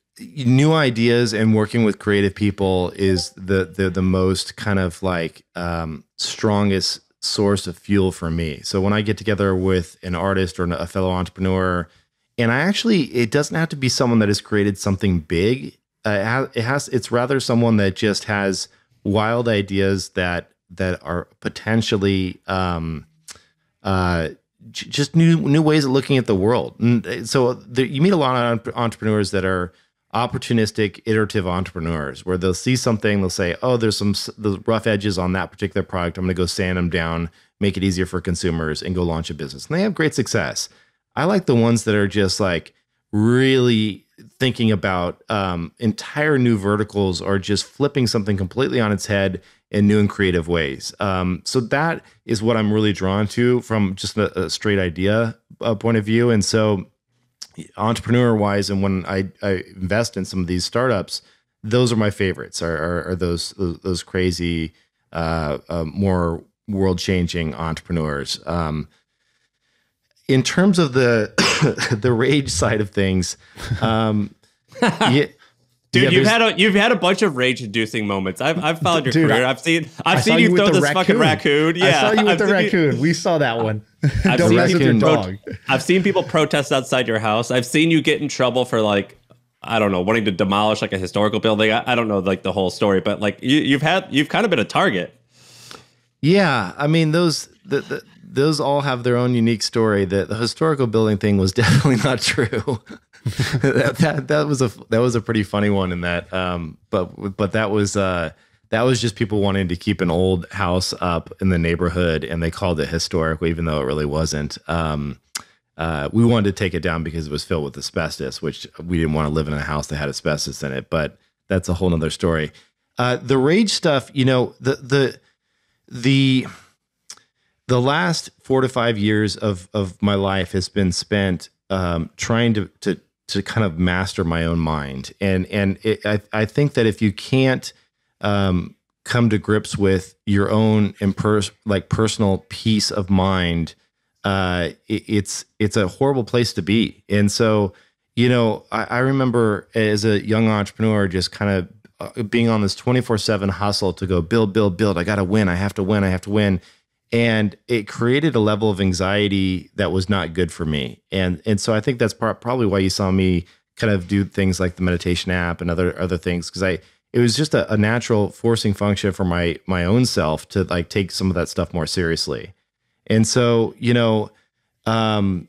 new ideas and working with creative people is the the the most kind of like um, strongest source of fuel for me. So when I get together with an artist or a fellow entrepreneur, and I actually it doesn't have to be someone that has created something big. Uh, it, has, it's rather someone that just has wild ideas that that are potentially um, uh, just new new ways of looking at the world. And uh, so you meet a lot of entrepreneurs that are opportunistic iterative entrepreneurs where they'll see something they'll say oh there's some the rough edges on that particular product. I'm going to go sand them down make it easier for consumers and go launch a business. And they have great success. I like the ones that are just like really thinking about um, entire new verticals or just flipping something completely on its head in new and creative ways. Um, so that is what i'm really drawn to from just a, a straight idea uh, point of view. And so entrepreneur wise and when I, I invest in some of these startups those are my favorites are, are, are those, those, those crazy uh, uh, more world changing entrepreneurs um, in terms of the the rage side of things um, yeah, Dude, yeah, you've had a you've had a bunch of rage-inducing moments. I've I've followed your Dude, career. I, have seen I've seen you, you throw this raccoon. fucking raccoon. Yeah, I saw you with I've the raccoon. You, we saw that one. I've Don't mess with your dog. I've seen people protest outside your house. I've seen you get in trouble for like I don't know wanting to demolish like a historical building. I, I don't know like the whole story, but like you, you've had you've kind of been a target. Yeah, I mean those the, the those all have their own unique story. The, the historical building thing was definitely not true. that, that that was a that was a pretty funny one in that. Um, but but that was uh, that was just people wanting to keep an old house up in the neighborhood, and they called it historical, even though it really wasn't. Um, uh, we wanted to take it down because it was filled with asbestos, which we didn't want to live in a house that had asbestos in it. But that's a whole nother story. Uh, the rage stuff, you know, the the the the last four to five years of of my life has been spent um, trying to to to kind of master my own mind. And and it, I I think that if you can't um, come to grips with your own impers- like personal peace of mind, uh, it, it's it's a horrible place to be. And so you know, I, I remember as a young entrepreneur just kind of uh, being on this 24 7 hustle to go build, build, build. I got to win. I have to win. I have to win and it created a level of anxiety that was not good for me and and so i think that's part, probably why you saw me kind of do things like the meditation app and other other things because I it was just a, a, natural forcing function for my my own self to like take some of that stuff more seriously. And so, you know, um,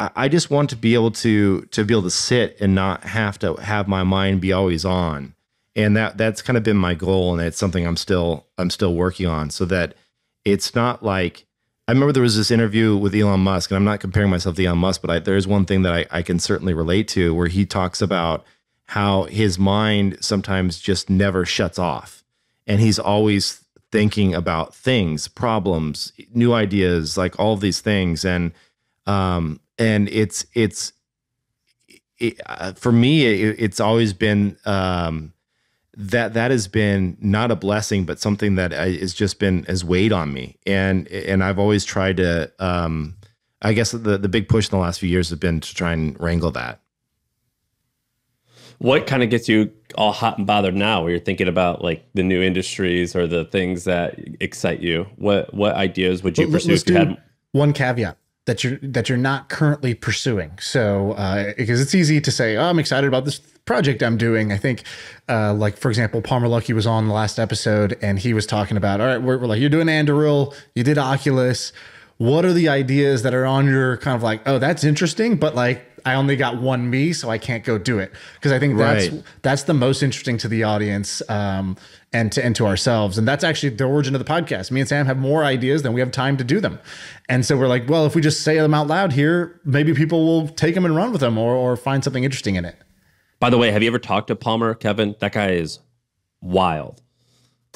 I, I just want to be able to to be able to sit and not have to have my mind be always on. And that that's kind of been my goal, and it's something I'm still I'm still working on, so that it's not like I remember there was this interview with Elon Musk, and I'm not comparing myself to Elon Musk, but I, there is one thing that I, I can certainly relate to where he talks about how his mind sometimes just never shuts off. And he's always thinking about things, problems, new ideas, like all these things. And, um, and it's, it's, it, uh, for me, it, it's always been, um, that that has been not a blessing, but something that has just been has weighed on me, and and I've always tried to. Um, I guess the the big push in the last few years has been to try and wrangle that what kind of gets you all hot and bothered now where you're thinking about like the new industries or the things that excite you? What what ideas would you well, pursue if you had one caveat that you're that you're not currently pursuing. So uh, because it's easy to say oh i'm excited about this project i'm doing. I think uh, like for example palmer luckey was on the last episode and he was talking about all right we're, we're like you're doing anduril you did oculus. What are the ideas that are on your kind of like oh that's interesting but like I only got one me, so I can't go do it because I think that's right. that's the most interesting to the audience um, and to and to ourselves. And that's actually the origin of the podcast. Me and Sam have more ideas than we have time to do them, and so we're like, well, if we just say them out loud here, maybe people will take them and run with them or or find something interesting in it. By the way, have you ever talked to Palmer, Kevin? That guy is wild.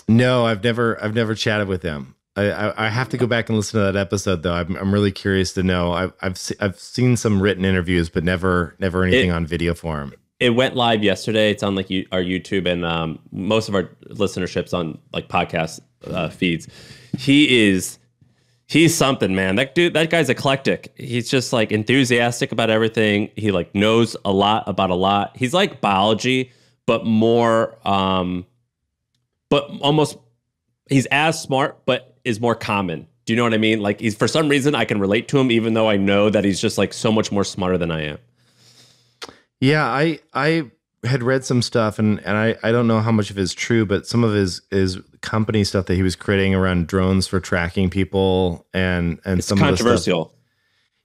No, I've never I've never chatted with him. I, I, have to go back and listen to that episode though. I'm, I'm really curious to know. I've I've, se- I've seen some written interviews, but never never anything it, on video form. It went live yesterday. It's on like you, our YouTube and um, most of our listenerships on like podcast uh, feeds. He is he's something, man. That dude, that guy's eclectic. He's just like enthusiastic about everything. He like knows a lot about a lot. He's like biology, but more um, but almost he's as smart, but is more common. Do you know what I mean? Like he's for some reason I can relate to him even though I know that he's just like so much more smarter than I am. Yeah, I I had read some stuff and and I I don't know how much of it is true, but some of his his company stuff that he was creating around drones for tracking people and and it's some controversial. Of the stuff,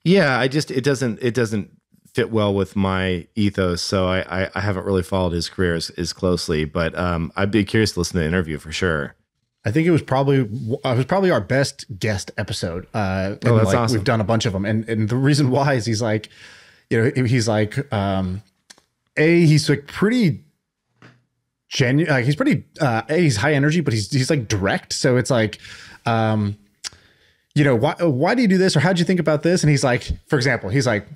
yeah, I just it doesn't it doesn't fit well with my ethos, so I I, I haven't really followed his career as, as closely, but um I'd be curious to listen to the interview for sure. I think it was probably it was probably our best guest episode. Uh, oh, that's like, awesome. We've done a bunch of them, and and the reason why is he's like, you know, he's like, um, a he's like pretty genuine. Like he's pretty uh, a he's high energy, but he's he's like direct. So it's like, um, you know, why why do you do this or how'd you think about this? And he's like, for example, he's like,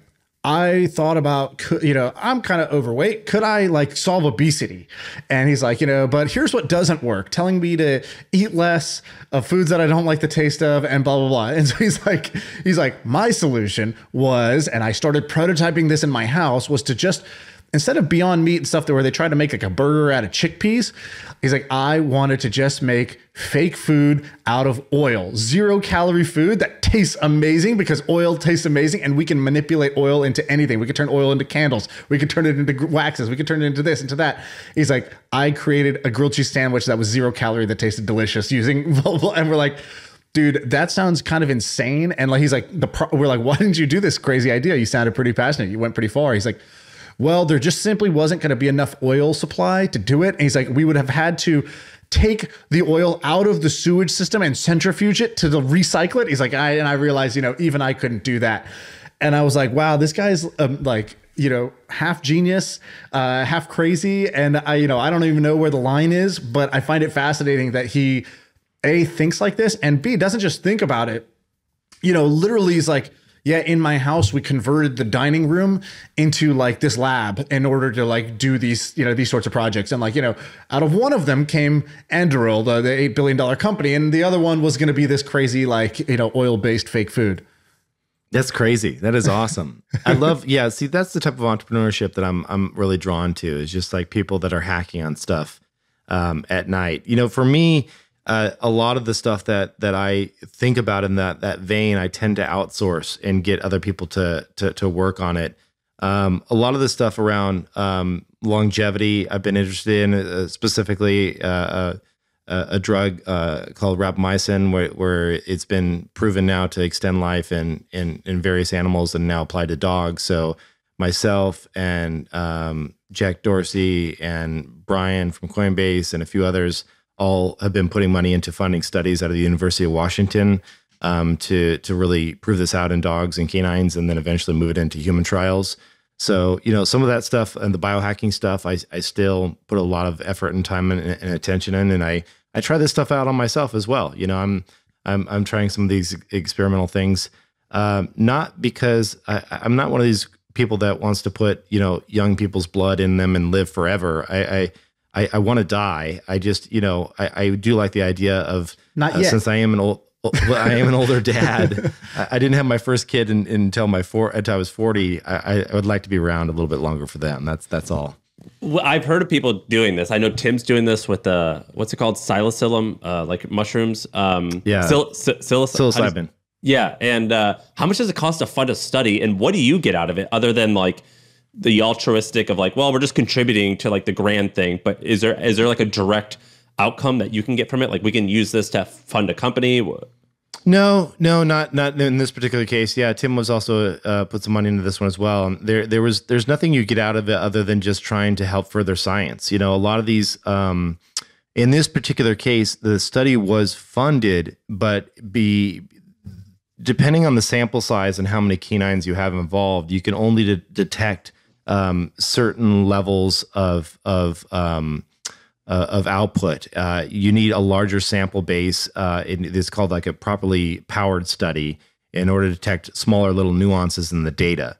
I thought about, you know, I'm kind of overweight. Could I like solve obesity? And he's like, you know, but here's what doesn't work telling me to eat less of foods that I don't like the taste of and blah, blah, blah. And so he's like, he's like, my solution was, and I started prototyping this in my house, was to just instead of Beyond Meat and stuff where they try to make like a burger out of chickpeas, he's like, I wanted to just make fake food out of oil, zero calorie food that tastes amazing because oil tastes amazing and we can manipulate oil into anything. We could turn oil into candles. We could turn it into waxes. We could turn it into this, into that. He's like, I created a grilled cheese sandwich that was zero calorie that tasted delicious using, and we're like, dude, that sounds kind of insane. And like, he's like, the we're like, why didn't you do this crazy idea? You sounded pretty passionate. You went pretty far. He's like, well, there just simply wasn't going to be enough oil supply to do it. And he's like, we would have had to take the oil out of the sewage system and centrifuge it to the recycle it. He's like, I and I realized, you know, even I couldn't do that. And I was like, wow, this guy's um, like, you know, half genius, uh, half crazy. And I, you know, I don't even know where the line is, but I find it fascinating that he A thinks like this and B doesn't just think about it. You know, literally he's like, yeah, in my house, we converted the dining room into like this lab in order to like do these, you know, these sorts of projects. And like, you know, out of one of them came Anduril, the, the $8 billion company. And the other one was going to be this crazy, like, you know, oil based fake food. That's crazy. That is awesome. I love, yeah. See, that's the type of entrepreneurship that I'm, I'm really drawn to is just like people that are hacking on stuff um, at night. You know, for me, uh, a lot of the stuff that that I think about in that that vein, I tend to outsource and get other people to to to work on it. Um, a lot of the stuff around um, longevity, I've been interested in uh, specifically uh, uh a, drug uh, called rapamycin, where, where, it's been proven now to extend life in, in, in various animals and now applied to dogs. So myself and um, Jack Dorsey and Brian from Coinbase and a few others all have been putting money into funding studies out of the University of Washington um, to to really prove this out in dogs and canines, and then eventually move it into human trials. So you know some of that stuff and the biohacking stuff, I I still put a lot of effort and time and, and attention in, and I I try this stuff out on myself as well. You know, I'm I'm I'm trying some of these experimental things, um, not because I, I'm not one of these people that wants to put you know young people's blood in them and live forever. I I, I, I want to die. I just you know I, I do like the idea of not uh, yet. since I am an old I am an older dad. I, didn't have my first kid in, in, until my four until I was forty. I, I, would like to be around a little bit longer for them. That's that's all. Well, I've heard of people doing this. I know Tim's doing this with the what's it called, psilocybin, uh, like mushrooms. Um, yeah, sil- sil- psilocybin. Yeah, and uh, how much does it cost to fund a study, and what do you get out of it other than like the altruistic of like, well, we're just contributing to like the grand thing, but is there is there like a direct outcome that you can get from it? Like we can use this to fund a company. No, no, not not in this particular case. Yeah, Tim was also uh, put some money into this one as well. There, there was there's nothing you get out of it other than just trying to help further science. You know, a lot of these. Um, in this particular case, the study was funded, but be depending on the sample size and how many canines you have involved, you can only de- detect um, certain levels of of um, uh, of output. Uh, you need a larger sample base. Uh, it, it's called like a properly powered study in order to detect smaller little nuances in the data.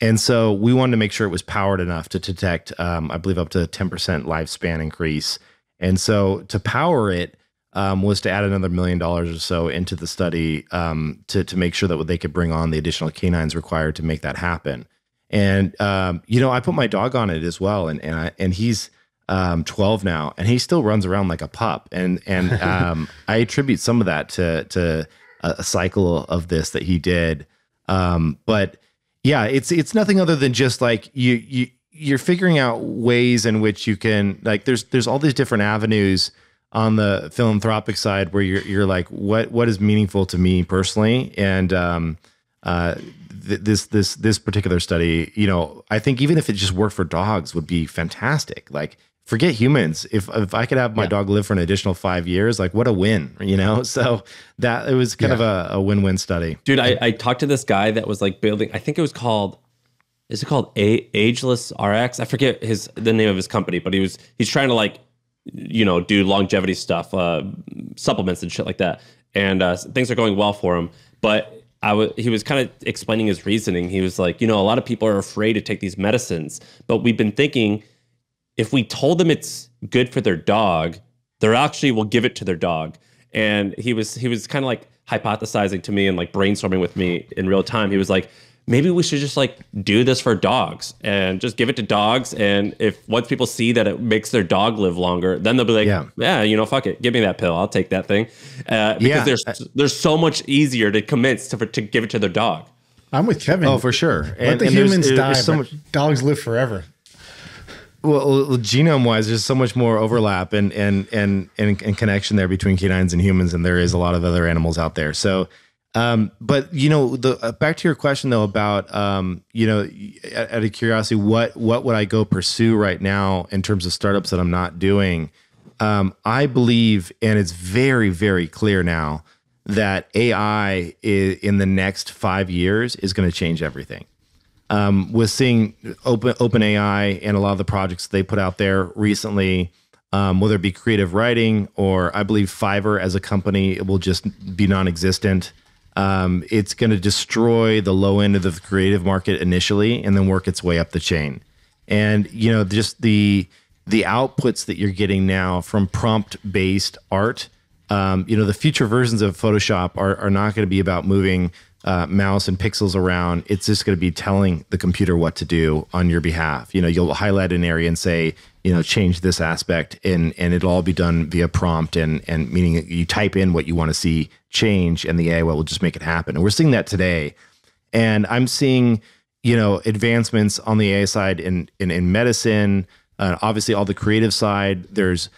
And so we wanted to make sure it was powered enough to detect, um, I believe, up to 10% lifespan increase. And so to power it um, was to add another million dollars or so into the study um, to, to make sure that they could bring on the additional canines required to make that happen. And, um, you know, I put my dog on it as well. And, and, I, and he's, um, 12 now, and he still runs around like a pup. And and um, I attribute some of that to to a, a cycle of this that he did. Um, but yeah, it's it's nothing other than just like you you you're figuring out ways in which you can like there's there's all these different avenues on the philanthropic side where you're you're like what what is meaningful to me personally and um uh th- this this this particular study you know i think even if it just worked for dogs would be fantastic like forget humans. If if I could have my yeah. dog live for an additional five years, like what a win, you know? So that it was kind yeah. of a, a win-win study. Dude, I, I talked to this guy that was like building, I think it was called is it called a- Ageless RX? I forget his the name of his company, but he was he's trying to like you know do longevity stuff, uh, supplements and shit like that, and uh, things are going well for him. But I w- he was kind of explaining his reasoning. He was like, you know, a lot of people are afraid to take these medicines, but we've been thinking if we told them it's good for their dog, they actually will give it to their dog. And he was he was kind of like hypothesizing to me and like brainstorming with me in real time. He was like, maybe we should just like do this for dogs and just give it to dogs. And if once people see that it makes their dog live longer, then they'll be like, yeah, yeah you know, fuck it, give me that pill, I'll take that thing. Uh, because yeah. there's there's so much easier to convince to to give it to their dog. I'm with Kevin. Oh, for sure. Let and, the and humans there's, die, there's so much- dogs live forever well, genome wise, there's so much more overlap and, and and and and connection there between canines and humans, and there is a lot of other animals out there. So, um, but you know, the uh, back to your question though about um, you know, out of curiosity, what what would I go pursue right now in terms of startups that I'm not doing? Um, I believe, and it's very very clear now that AI is, in the next five years is going to change everything um, with seeing open open AI and a lot of the projects they put out there recently, um, whether it be creative writing or I believe Fiverr as a company, it will just be non-existent. Um, it's going to destroy the low end of the creative market initially, and then work its way up the chain. And you know, just the the outputs that you're getting now from prompt based art. Um, you know, the future versions of Photoshop are, are not going to be about moving uh, mouse and pixels around, it's just going to be telling the computer what to do on your behalf. You know, you'll highlight an area and say, you know, change this aspect, and and it'll all be done via prompt, and and meaning you type in what you want to see change, and the AI will just make it happen. And we're seeing that today, and I'm seeing you know advancements on the AI side in in, in medicine. Uh, obviously, all the creative side. There's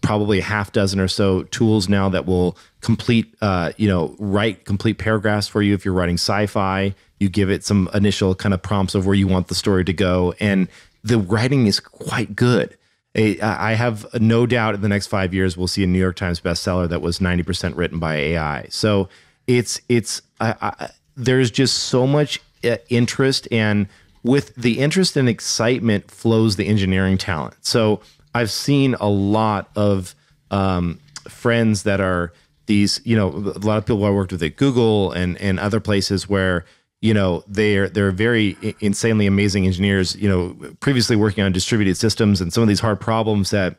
probably a half dozen or so tools now that will complete, uh, you know, write complete paragraphs for you if you're writing sci-fi. You give it some initial kind of prompts of where you want the story to go, and the writing is quite good. I have no doubt in the next five years we'll see a New York Times bestseller that was 90% written by AI. So it's it's I, I, there's just so much uh, interest, and with the interest and excitement flows the engineering talent. So I've seen a lot of um, friends that are these, you know, a lot of people I worked with at Google and and other places where you know they're they're very insanely amazing engineers you know previously working on distributed systems and some of these hard problems that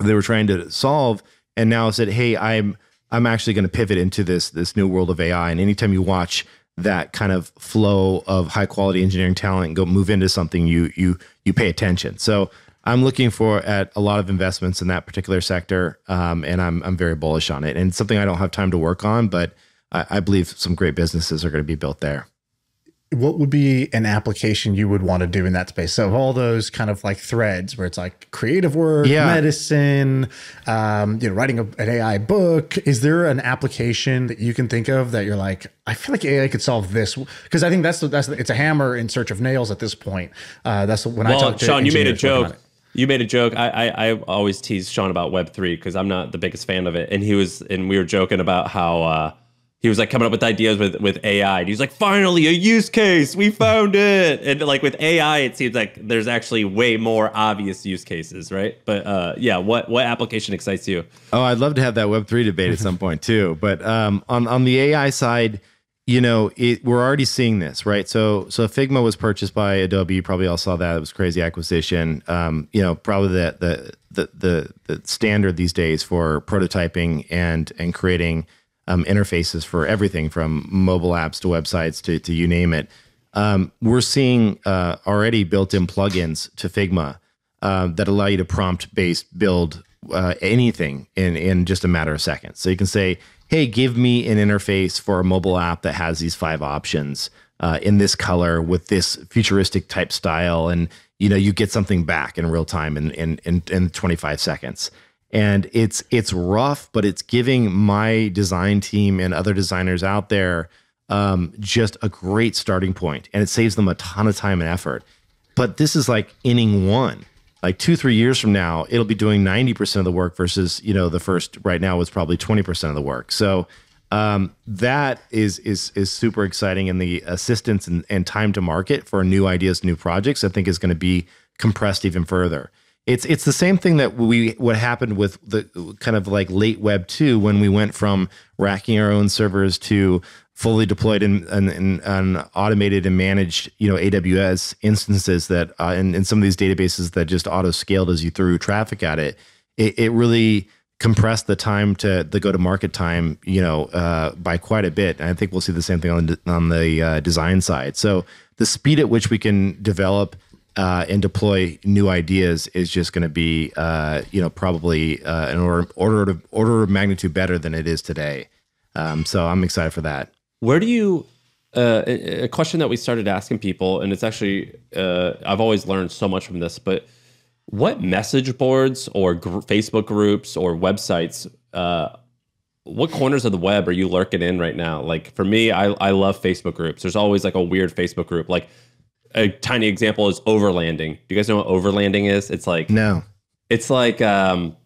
they were trying to solve. And now said hey i'm i'm actually going to pivot into this this new world of ai and anytime you watch that kind of flow of high quality engineering talent go move into something you you you pay attention. So i'm looking for at a lot of investments in that particular sector um, and i'm i'm very bullish on it. And something i don't have time to work on but I, I believe some great businesses are going to be built there what would be an application you would want to do in that space? So all those kind of like threads where it's like creative work, yeah. medicine, um, you know, writing a, an AI book. Is there an application that you can think of that you're like, I feel like AI could solve this? Because I think that's the, that's the, it's a hammer in search of nails at this point. Uh, that's when well, I talk to Shaan. You made a joke. You made a joke. I, I, I always tease Shaan about Web three because I'm not the biggest fan of it, and he was and we were joking about how. Uh, he was like coming up with ideas with with AI. And he's like, finally, a use case, we found it. And like with AI, it seems like there's actually way more obvious use cases, right? But uh, yeah, what what application excites you? Oh, I'd love to have that Web three debate at some point too. But um, on on the AI side, you know, it, we're already seeing this, right? So so Figma was purchased by Adobe. You probably all saw that. It was crazy acquisition. Um, you know, probably the the the the, the standard these days for prototyping and and creating um, interfaces for everything from mobile apps to websites to, to you name it. Um, we're seeing uh, already built-in plugins to Figma uh, that allow you to prompt-based build uh, anything in in just a matter of seconds. So you can say, "Hey, give me an interface for a mobile app that has these five options uh, in this color with this futuristic type style," and you know you get something back in real time in in in, in 25 seconds and it's it's rough but it's giving my design team and other designers out there um, just a great starting point and it saves them a ton of time and effort. But this is like inning one. Like two three years from now it'll be doing 90% of the work versus you know the first right now was probably 20% of the work. So um, that is is is super exciting and the assistance and, and time to market for new ideas new projects i think is going to be compressed even further it's it's the same thing that we what happened with the kind of like late web 2 when we went from racking our own servers to fully deployed and, and, automated and managed you know aws instances that uh, and, and some of these databases that just auto scaled as you threw traffic at it it, it really compressed the time to the go to market time you know uh, by quite a bit. And i think we'll see the same thing on, on the uh, design side. So the speed at which we can develop uh, and deploy new ideas is just going to be, uh, you know, probably uh, an order order of, order of magnitude better than it is today. Um, so I'm excited for that. Where do you? Uh, a question that we started asking people, and it's actually uh, I've always learned so much from this, but what message boards or gr- Facebook groups or websites? Uh, what corners of the web are you lurking in right now? Like for me, I, I love Facebook groups. There's always like a weird Facebook group. Like a tiny example is overlanding. Do you guys know what overlanding is? It's like no. It's like um,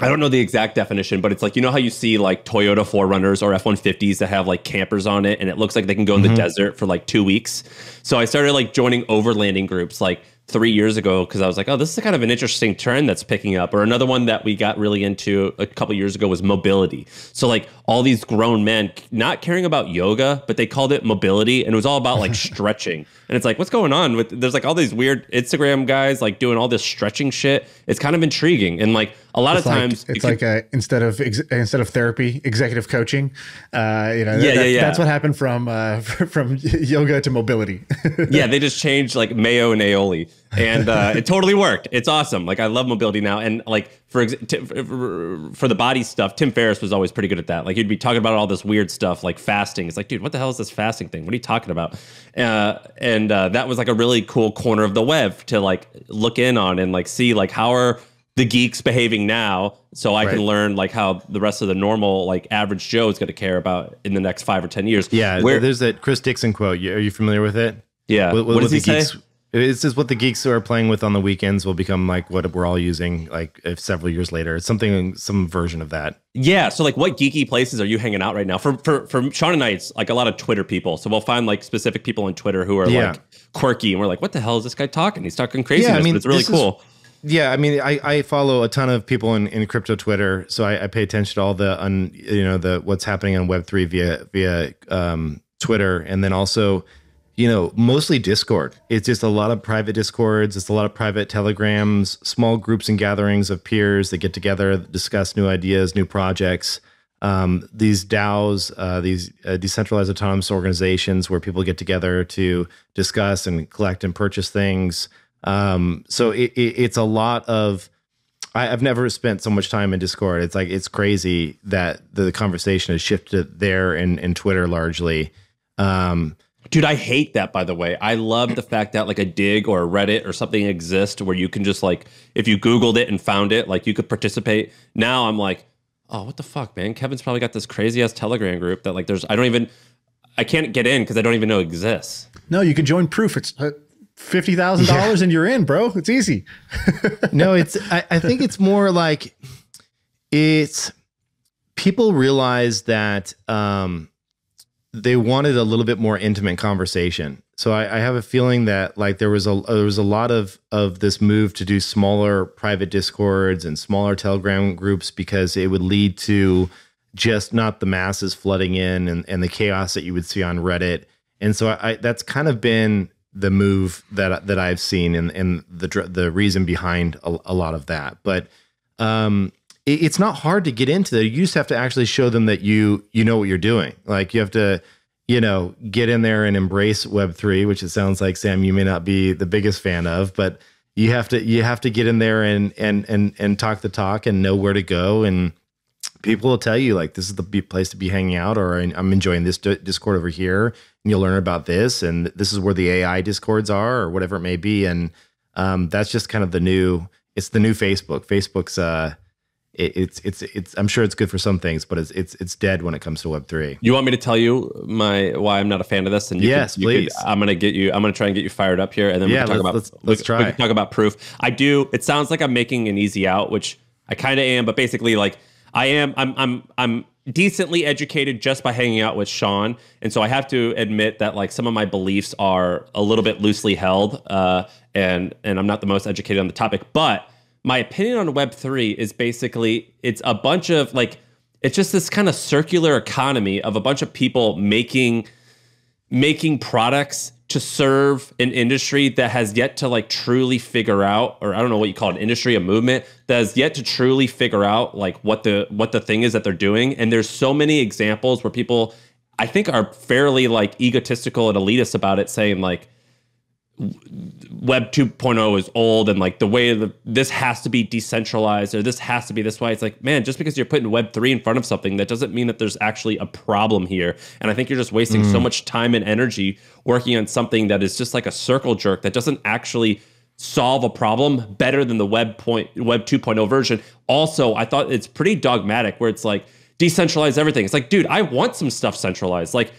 I don't know the exact definition, but it's like you know how you see like Toyota 4Runners or F150s that have like campers on it, and it looks like they can go in mm-hmm. the desert for like two weeks. So I started like joining overlanding groups like three years ago because I was like, oh, this is kind of an interesting trend that's picking up. Or another one that we got really into a couple years ago was mobility. So like all these grown men not caring about yoga, but they called it mobility, and it was all about like stretching. And it's like, what's going on with? There's like all these weird Instagram guys like doing all this stretching shit. It's kind of intriguing, and like a lot it's of like, times it's like a, instead of ex, instead of therapy, executive coaching. Uh, you know, yeah, that, yeah, yeah. that's what happened from uh, from yoga to mobility. yeah, they just changed like mayo and aioli, and uh, it totally worked. It's awesome. Like I love mobility now, and like for for the body stuff, Tim Ferriss was always pretty good at that. Like he'd be talking about all this weird stuff like fasting. It's like, dude, what the hell is this fasting thing? What are you talking about? Uh, and uh, that was like a really cool corner of the web to like look in on and like see like how are the geeks behaving now so i right. can learn like how the rest of the normal like average joe is going to care about in the next five or ten years yeah Where, there's that chris dixon quote are you familiar with it yeah what, what, what does he geeks, say it's just what the geeks who are playing with on the weekends will become like what we're all using like if several years later. It's something, some version of that. Yeah. So like, what geeky places are you hanging out right now? For for for Shaan and I, it's like a lot of Twitter people. So we'll find like specific people on Twitter who are yeah. like quirky, and we're like, what the hell is this guy talking? He's talking crazy. Yeah, I mean, it's really cool. Is, yeah, I mean, I, I follow a ton of people in, in crypto Twitter, so I, I pay attention to all the un, you know the what's happening on Web three via via um, Twitter, and then also you know, mostly Discord. It's just a lot of private Discords. It's a lot of private Telegrams, small groups and gatherings of peers that get together, discuss new ideas, new projects. Um, these DAOs, uh, these uh, decentralized autonomous organizations, where people get together to discuss and collect and purchase things. Um, so it, it, it's a lot of. I, have never spent so much time in Discord. It's like it's crazy that the conversation has shifted there and, and Twitter largely. Um, Dude, I hate that by the way. I love the fact that like a Digg or a Reddit or something exists where you can just like if you googled it and found it, like you could participate. Now I'm like, "Oh, what the fuck, man? Kevin's probably got this crazy ass Telegram group that like there's I don't even I can't get in because I don't even know exists." No, you can join Proof. It's uh, fifty thousand yeah. dollars and you're in, bro. It's easy. no, it's I, I think it's more like it's people realize that um they wanted a little bit more intimate conversation. So I, I, have a feeling that like there was a there was a lot of of this move to do smaller private discords and smaller Telegram groups because it would lead to just not the masses flooding in and, and the chaos that you would see on Reddit. And so I, that's kind of been the move that that I've seen and and the the reason behind a, a lot of that. But um, it's not hard to get into that. You just have to actually show them that you you know what you're doing. Like you have to, you know, get in there and embrace Web three, which it sounds like Sam you may not be the biggest fan of, but you have to you have to get in there and and and and talk the talk and know where to go and people will tell you like this is the place to be hanging out or i'm enjoying this discord over here you'll learn about this and this is where the ai discords are or whatever it may be and um, that's just kind of the new it's the new facebook facebook's uh, it, it's it's it's I'm sure it's good for some things, but it's it's it's dead when it comes to Web three. You want me to tell you my why I'm not a fan of this? And you yes, can, you please. Can, I'm gonna get you. I'm gonna try and get you fired up here, and then yeah, we can talk about let's, let's try. We can talk about proof. I do. It sounds like I'm making an easy out, which I kind of am, but basically, like I am. I'm I'm I'm decently educated just by hanging out with Shaan, and so I have to admit that like some of my beliefs are a little bit loosely held, uh, and and I'm not the most educated on the topic, but my opinion on Web3 is basically it's a bunch of like, it's just this kind of circular economy of a bunch of people making making products to serve an industry that has yet to like truly figure out or I don't know what you call it industry a movement that has yet to truly figure out like what the what the thing is that they're doing. And there's so many examples where people I think are fairly like egotistical and elitist about it saying like web 2.0 is old and like the way the, this has to be decentralized or this has to be this way it's like man just because you're putting web 3 in front of something that doesn't mean that there's actually a problem here. And i think you're just wasting mm. so much time and energy working on something that is just like a circle jerk that doesn't actually solve a problem better than the web point web 2.0 version. Also i thought it's pretty dogmatic where it's like decentralize everything. It's like dude i want some stuff centralized. Like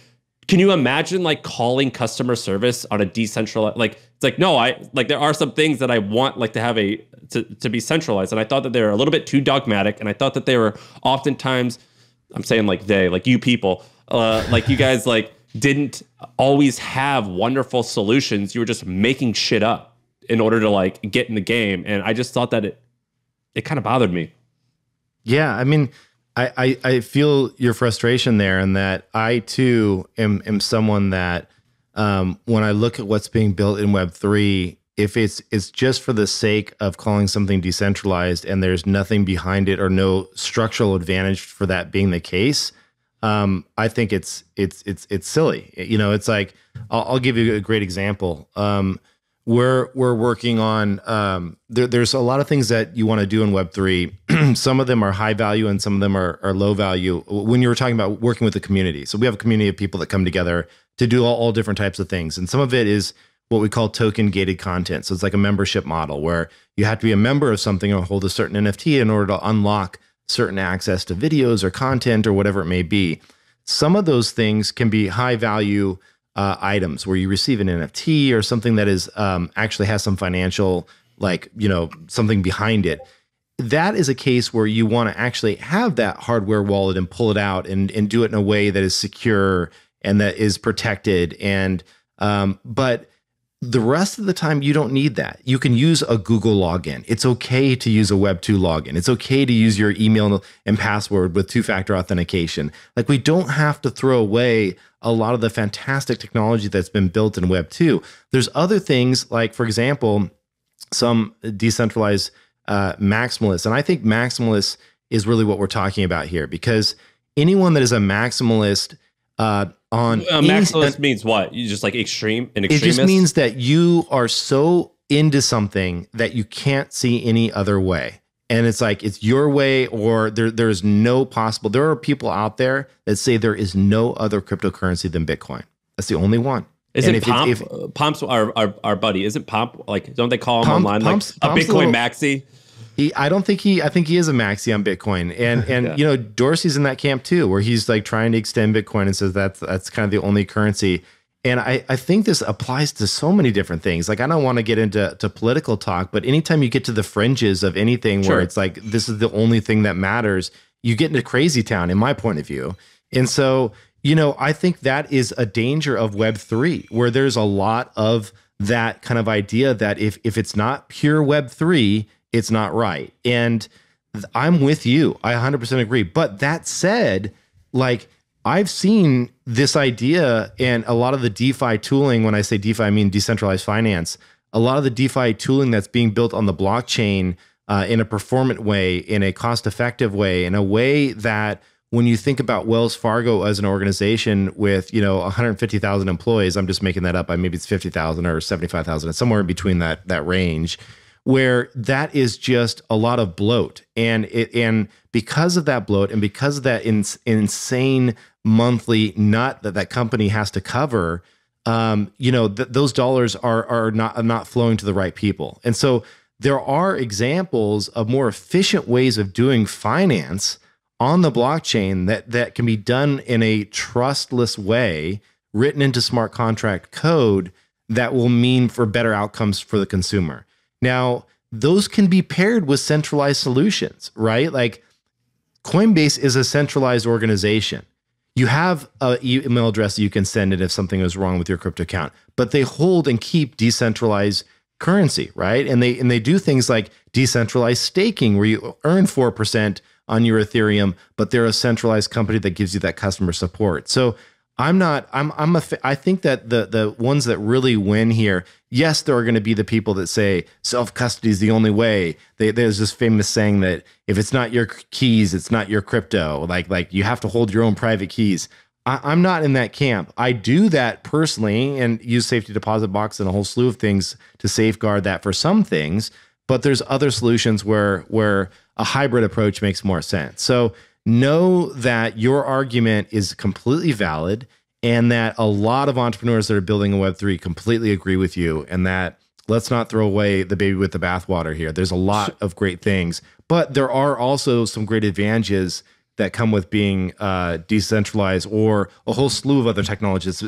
can you imagine like calling customer service on a decentralized like it's like no i like there are some things that i want like to have a to, to be centralized. And i thought that they were a little bit too dogmatic. And i thought that they were oftentimes i'm saying like they like you people uh like you guys like didn't always have wonderful solutions. You were just making shit up in order to like get in the game. And i just thought that it it kind of bothered me. Yeah i mean I, I, I feel your frustration there, and that I too am am someone that um, when I look at what's being built in Web three, if it's it's just for the sake of calling something decentralized and there's nothing behind it or no structural advantage for that being the case, um, I think it's it's it's it's silly. You know, it's like I'll, I'll give you a great example. Um, we're we're working on um, there, there's a lot of things that you want to do in Web three. some of them are high value and some of them are, are low value. When you were talking about working with the community, so we have a community of people that come together to do all, all different types of things, and some of it is what we call token gated content. So it's like a membership model where you have to be a member of something or hold a certain NFT in order to unlock certain access to videos or content or whatever it may be. Some of those things can be high value uh, items where you receive an NFT or something that is um, actually has some financial, like you know, something behind it. That is a case where you want to actually have that hardware wallet and pull it out and and do it in a way that is secure and that is protected. And um, but the rest of the time, you don't need that. You can use a Google login. It's okay to use a Web2 login. It's okay to use your email and password with two factor authentication. Like, we don't have to throw away a lot of the fantastic technology that's been built in Web2. There's other things, like, for example, some decentralized uh, maximalists. And I think maximalist is really what we're talking about here because anyone that is a maximalist uh, on uh, maximalist any, means what? You just like extreme and extremist. It just means that you are so into something that you can't see any other way. And it's like it's your way or there there's no possible. There are people out there that say there is no other cryptocurrency than Bitcoin. That's the only one. Isn't if Pomp, if, uh, Pomp's our, our, our buddy? Isn't Pomp like? Don't they call him Pomp, online Pomp's, like Pomp's a Bitcoin little, maxi? He, I don't think he. I think he is a maxi on Bitcoin, and and yeah. you know Dorsey's in that camp too, where he's like trying to extend Bitcoin and says that's that's kind of the only currency. And I, I think this applies to so many different things. Like I don't want to get into to political talk, but anytime you get to the fringes of anything sure. where it's like this is the only thing that matters, you get into crazy town, in my point of view. And so, you know, I think that is a danger of Web three, where there's a lot of that kind of idea that if if it's not pure Web three, it's not right. And I'm with you. I 100% agree. But that said, like I've seen this idea and a lot of the DeFi tooling, when I say DeFi, I mean decentralized finance, a lot of the DeFi tooling that's being built on the blockchain uh, in a performant way, in a cost effective way, in a way that when you think about Wells Fargo as an organization with, you know, 150,000 employees, I'm just making that up. I maybe it's 50,000 or 75,000. It's somewhere in between that that range where that is just a lot of bloat and it and because of that bloat and because of that in, insane monthly nut that that company has to cover um, you know th- those dollars are are not not flowing to the right people and so there are examples of more efficient ways of doing finance on the blockchain that that can be done in a trustless way written into smart contract code that will mean for better outcomes for the consumer now, those can be paired with centralized solutions, right? Like Coinbase is a centralized organization. You have an email address you can send it if something is wrong with your crypto account, but they hold and keep decentralized currency, right? And they and they do things like decentralized staking where you earn 4% on your Ethereum, but they're a centralized company that gives you that customer support. So I'm not. I'm. I'm a. I think that the the ones that really win here. Yes, there are going to be the people that say self custody is the only way. They, there's this famous saying that if it's not your keys, it's not your crypto. Like like you have to hold your own private keys. I, I'm not in that camp. I do that personally and use safety deposit box and a whole slew of things to safeguard that for some things. But there's other solutions where where a hybrid approach makes more sense. So know that your argument is completely valid and that a lot of entrepreneurs that are building a Web3 completely agree with you and that let's not throw away the baby with the bathwater here. There's a lot of great things, but there are also some great advantages that come with being uh, decentralized or a whole slew of other technologies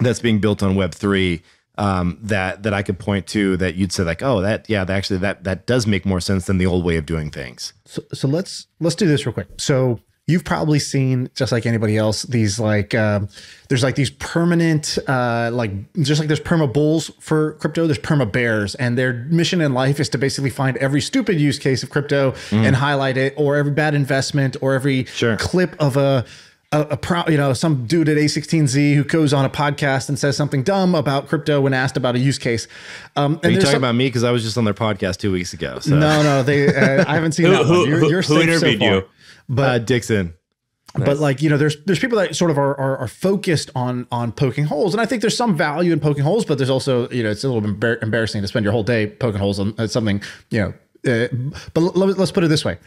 that's being built on Web3 um, that that I could point to that you'd say like, oh, that yeah, that actually that that does make more sense than the old way of doing things. So so let's let's do this real quick. So you've probably seen just like anybody else these like um, there's like these permanent uh, like just like there's perma bulls for crypto there's perma bears and their mission in life is to basically find every stupid use case of crypto mm. and highlight it or every bad investment or every sure. clip of a a, a pro, you know, some dude at A16Z who goes on a podcast and says something dumb about crypto when asked about a use case. Um, and Are you talking some- about me? Because I was just on their podcast two weeks ago. So. No, no, they. Uh, I haven't seen Who- that one. who- You're, who- you're who interviewed so you? But uh, Dixon. but like you know there's there's people that sort of are, are are focused on on poking holes. And i think there's some value in poking holes but there's also you know it's a little bit embar- embarrassing to spend your whole day poking holes on something you know uh, but let, let's put it this way.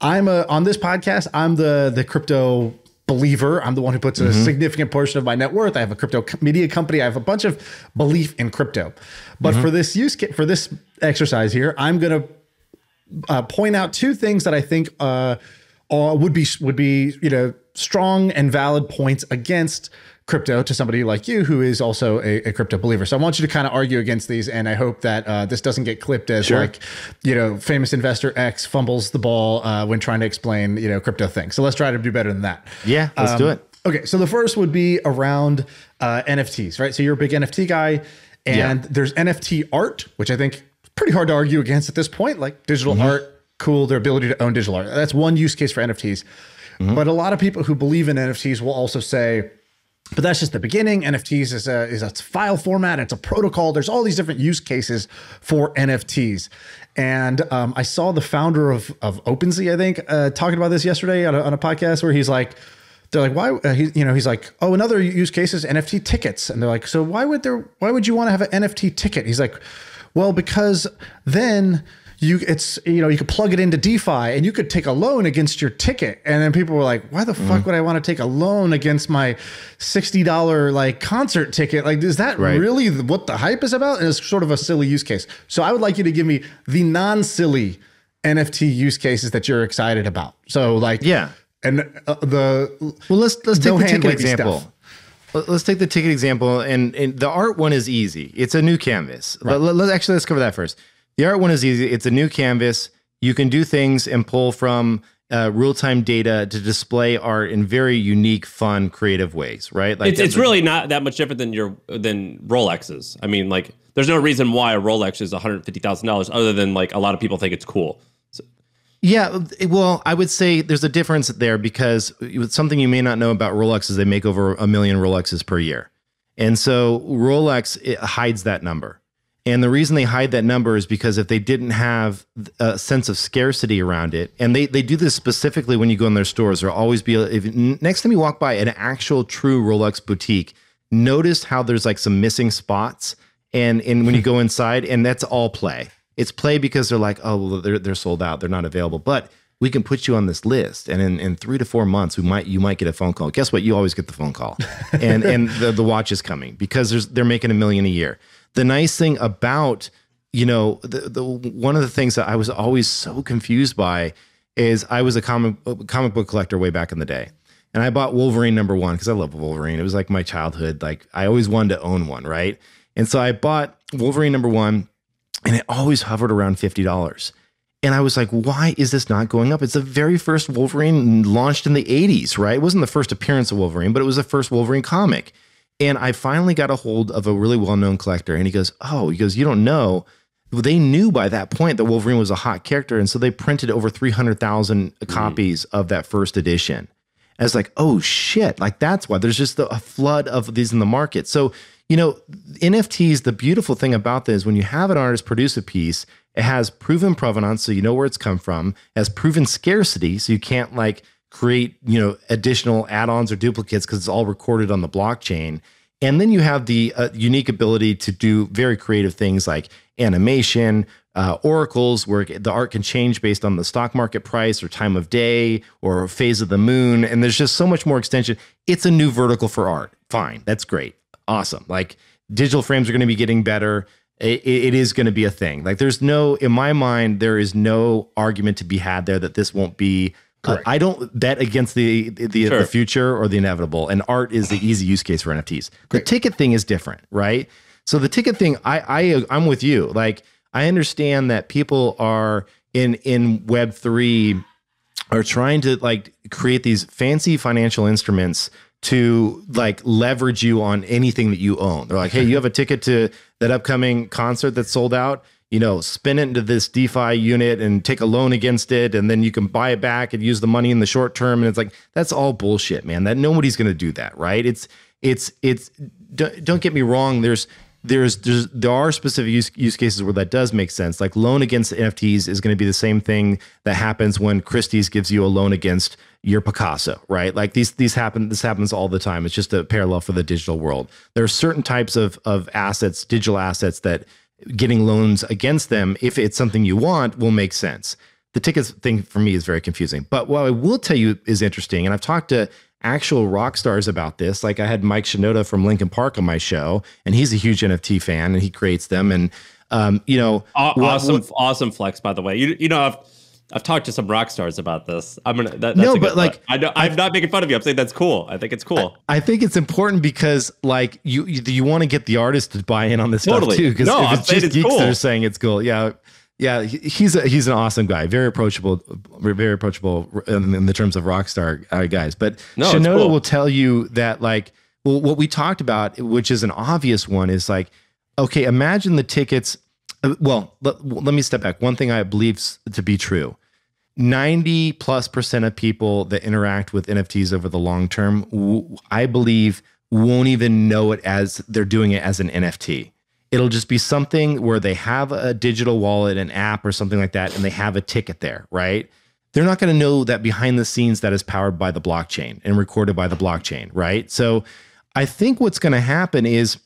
I'm a on this podcast i'm the the crypto believer. I'm the one who puts a significant portion of my net worth. I have a crypto media company. I have a bunch of belief in crypto. But for this use ca- for this exercise here i'm going to uh, point out two things that I think uh, are, would be would be you know strong and valid points against crypto to somebody like you who is also a, a crypto believer. So I want you to kind of argue against these, and I hope that uh, this doesn't get clipped as like you know famous investor X fumbles the ball uh, when trying to explain you know crypto things. So let's try to do better than that. Yeah, let's do Um, it. Okay, so the first would be around uh, NFTs, right? So you're a big NFT guy, and there's NFT art, which I think pretty hard to argue against at this point. Like digital Mm-hmm. art, cool, their ability to own digital art. That's one use case for NFTs. Mm-hmm. But a lot of people who believe in NFTs will also say, but that's just the beginning. NFTs is a is a file format. It's a protocol. There's all these different use cases for NFTs. And um, I saw the founder of of OpenSea, I think, uh, talking about this yesterday on a, on a podcast where he's like, they're like, why? Uh, he, you know, he's like, oh, another use case is NFT tickets, and they're like, so why would there? Why would you want to have an NFT ticket? He's like, well, because then you it's you know you could plug it into DeFi and you could take a loan against your ticket, and then people were like, why the fuck would I want to take a loan against my sixty dollar like concert ticket? Like, is that Right. really what the hype is about? And it's sort of a silly use case. So I would like you to give me the non silly NFT use cases that you're excited about. So like Yeah. and uh, the Well, let's let's take the ticket example. stuff. Let- Let's take the ticket example, and, and the art one is easy. It's a new canvas. Let, let- actually, let's cover that first. The art one is easy. It's a new canvas. You can do things and pull from uh, real time data to display art in very unique, fun, creative ways. Right? Like It's, it's really not that much different than your than Rolexes. I mean, like, there's no reason why a Rolex is one hundred fifty thousand dollars, other than like a lot of people think it's cool. Yeah, well, I would say there's a difference there because something you may not know about Rolex is they make over a million Rolexes per year. And so Rolex it hides that number. And the reason they hide that number is because if they didn't have a sense of scarcity around it, and they, they do this specifically when you go in their stores, there'll always be, if, next time you walk by an actual true Rolex boutique, notice how there's like some missing spots. And, and when you go inside, and that's all play. It's play because they're like, oh, well, they're, they're sold out. They're not available. But we can put you on this list. And in, in three to four months, we might you might get a phone call. Guess what? You always get the phone call. and and the, the watch is coming because there's they're making a million a year. The nice thing about, you know, the, the one of the things that I was always so confused by is I was a comic comic book collector way back in the day. And I bought Wolverine number one because I love Wolverine. It was like my childhood. Like I always wanted to own one, right? And so I bought Wolverine number one and it always hovered around $50. And I was like, why is this not going up? It's the very first Wolverine launched in the 80s, right? It wasn't the first appearance of Wolverine, but it was the first Wolverine comic. And I finally got a hold of a really well known collector. And he goes, Oh, he goes, You don't know. They knew by that point that Wolverine was a hot character. And so they printed over 300,000 mm. copies of that first edition. And I was like, oh shit, like that's why there's just a flood of these in the market. So, you know, NFTs, the beautiful thing about this, when you have an artist produce a piece, it has proven provenance, so you know where it's come from, it has proven scarcity, so you can't like create, you know, additional add-ons or duplicates because it's all recorded on the blockchain. And then you have the uh, unique ability to do very creative things like animation, uh, oracles, where the art can change based on the stock market price or time of day or phase of the moon. And there's just so much more extension. It's a new vertical for art. Fine. That's great. Awesome. Like digital frames are going to be getting better. It, it is going to be a thing. Like there's no, in my mind, there is no argument to be had there that this won't be. Uh, I don't bet against the the, Sure. the future or the inevitable. And art is the easy use case for NFTs. The ticket thing is different, right? So the ticket thing, I I I'm with you. Like I understand that people are in in Web three are trying to like create these fancy financial instruments to like leverage you on anything that you own. They're like, hey, you have a ticket to that upcoming concert that's sold out. You know, spin it into this DeFi unit and take a loan against it, and then you can buy it back and use the money in the short term. And it's like that's all bullshit, man. That nobody's going to do that, right? It's it's it's. Don't, don't get me wrong. There's there's there's there are specific use, use cases where that does make sense. Like loan against NFTs is going to be the same thing that happens when Christie's gives you a loan against your Picasso, right? Like these these happen this happens all the time. It's just a parallel for the digital world. There are certain types of of assets, digital assets that getting loans against them if it's something you want will make sense. The tickets thing for me is very confusing. But what I will tell you is interesting, and I've talked to actual rock stars about this. Like I had Mike Shinoda from Linkin Park on my show, and he's a huge NFT fan, and he creates them. And um, you know, awesome, what, awesome flex. By the way, you you know, I've I've talked to some rock stars about this. I'm gonna. That, that's no, but like I know, I'm not making fun of you. I'm saying that's cool. I think it's cool. I, I think it's important because like you you, you want to get the artist to buy in on this totally. stuff too. Because no, if it's just it's geeks cool. that are saying it's cool, yeah. Yeah, he's a, he's an awesome guy. Very approachable, very approachable in, in the terms of rock star uh, guys. But no, Shinoda cool. will tell you that like well, what we talked about, which is an obvious one, is like okay, imagine the tickets. Well, let, let me step back. One thing I believe to be true 90 plus percent of people that interact with NFTs over the long term, I believe, won't even know it as they're doing it as an NFT. It'll just be something where they have a digital wallet, an app, or something like that, and they have a ticket there, right? They're not going to know that behind the scenes that is powered by the blockchain and recorded by the blockchain, right? So I think what's going to happen is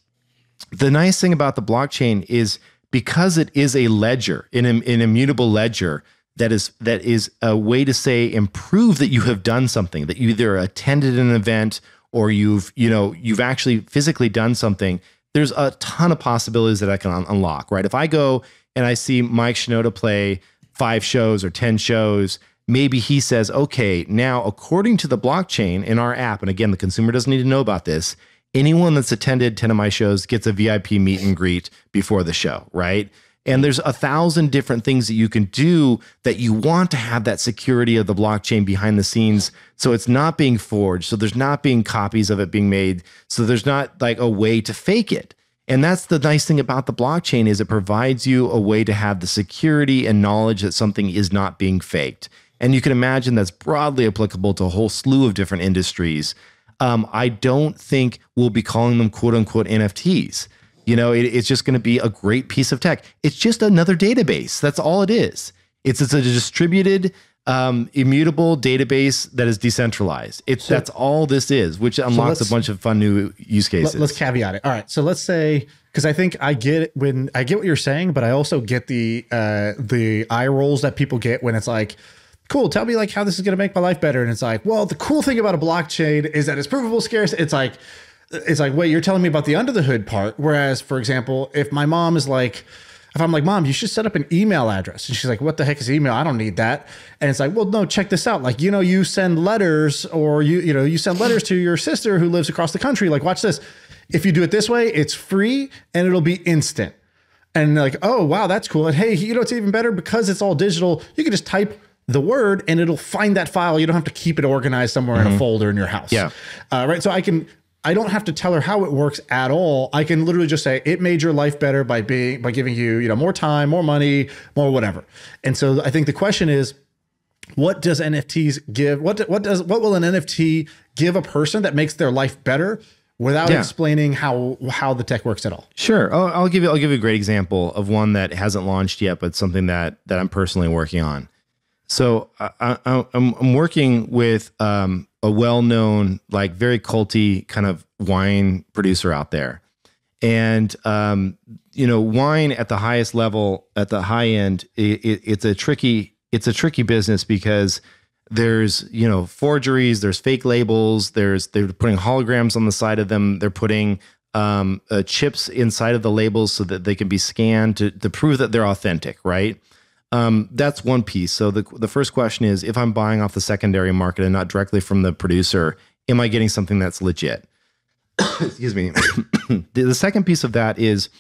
the nice thing about the blockchain is because it is a ledger, an, an immutable ledger that is that is a way to say improve that you have done something, that you either attended an event or you've, you know, you've actually physically done something there's a ton of possibilities that I can un- unlock, right? If I go and I see Mike Shinoda play five shows or 10 shows, maybe he says, okay, now according to the blockchain in our app, and again, the consumer doesn't need to know about this, anyone that's attended 10 of my shows gets a VIP meet and greet before the show, right? And there's a thousand different things that you can do that you want to have that security of the blockchain behind the scenes. So it's not being forged. So there's not being copies of it being made. So there's not like a way to fake it. And that's the nice thing about the blockchain is it provides you a way to have the security and knowledge that something is not being faked. And you can imagine that's broadly applicable to a whole slew of different industries. Um, I don't think we'll be calling them quote unquote NFTs. You know, it, it's just going to be a great piece of tech. It's just another database. That's all it is. It's, it's a distributed, um, immutable database that is decentralized. It's so, that's all this is, which unlocks so a bunch of fun new use cases. Let, us caveat it. All right. So let's say because I think I get when I get what you're saying, but I also get the uh, the eye rolls that people get when it's like, cool, tell me like how this is going to make my life better, and it's like, well, the cool thing about a blockchain is that it's provable scarce. It's like it's like, wait, you're telling me about the under the hood part. Whereas, for example, if my mom is like, if I'm like, mom, you should set up an email address. And she's like, what the heck is email? I don't need that. And it's like, well, no, check this out. Like, you know, you send letters or you, you know, you send letters to your sister who lives across the country. Like, watch this. If you do it this way, it's free and it'll be instant. And like, oh, wow, that's cool. And hey, you know, it's even better because it's all digital. You can just type the word and it'll find that file. You don't have to keep it organized somewhere mm-hmm. in a mm-hmm. folder in your house. Yeah. Uh, right. So I can I don't have to tell her how it works at all. I can literally just say it made your life better by being by giving you, you know, more time, more money, more whatever. And so I think the question is what does NFTs give? What what does what will an NFT give a person that makes their life better without yeah. explaining how how the tech works at all? Sure, I'll, I'll, give you I'll give you a great example of one that hasn't launched yet, but something that that I'm personally working on. So I, am working with um, a well-known, like very culty kind of wine producer out there, and um, you know, wine at the highest level, at the high end, it, it, it's a tricky, it's a tricky business because there's you know forgeries, there's fake labels, there's they're putting holograms on the side of them, they're putting um, uh, chips inside of the labels so that they can be scanned to, to prove that they're authentic, right? Um, that's one piece. So the the first question is, if I'm buying off the secondary market and not directly from the producer, am I getting something that's legit? Excuse me. the second piece of that is,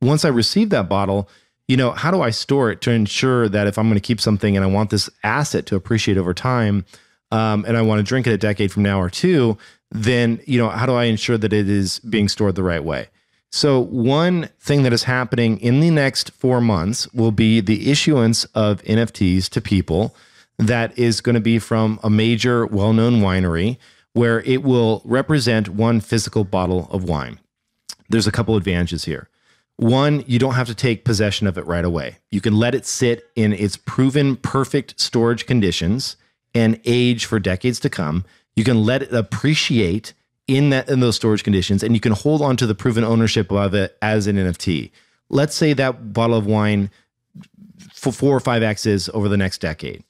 once I receive that bottle, you know, how do I store it to ensure that if I'm going to keep something and I want this asset to appreciate over time, um, and I want to drink it a decade from now or two, then you know, how do I ensure that it is being stored the right way? So, one thing that is happening in the next four months will be the issuance of NFTs to people that is going to be from a major well known winery where it will represent one physical bottle of wine. There's a couple advantages here. One, you don't have to take possession of it right away. You can let it sit in its proven perfect storage conditions and age for decades to come. You can let it appreciate in that in those storage conditions and you can hold on to the proven ownership of it as an NFT. Let's say that bottle of wine for 4 or 5 X's over the next decade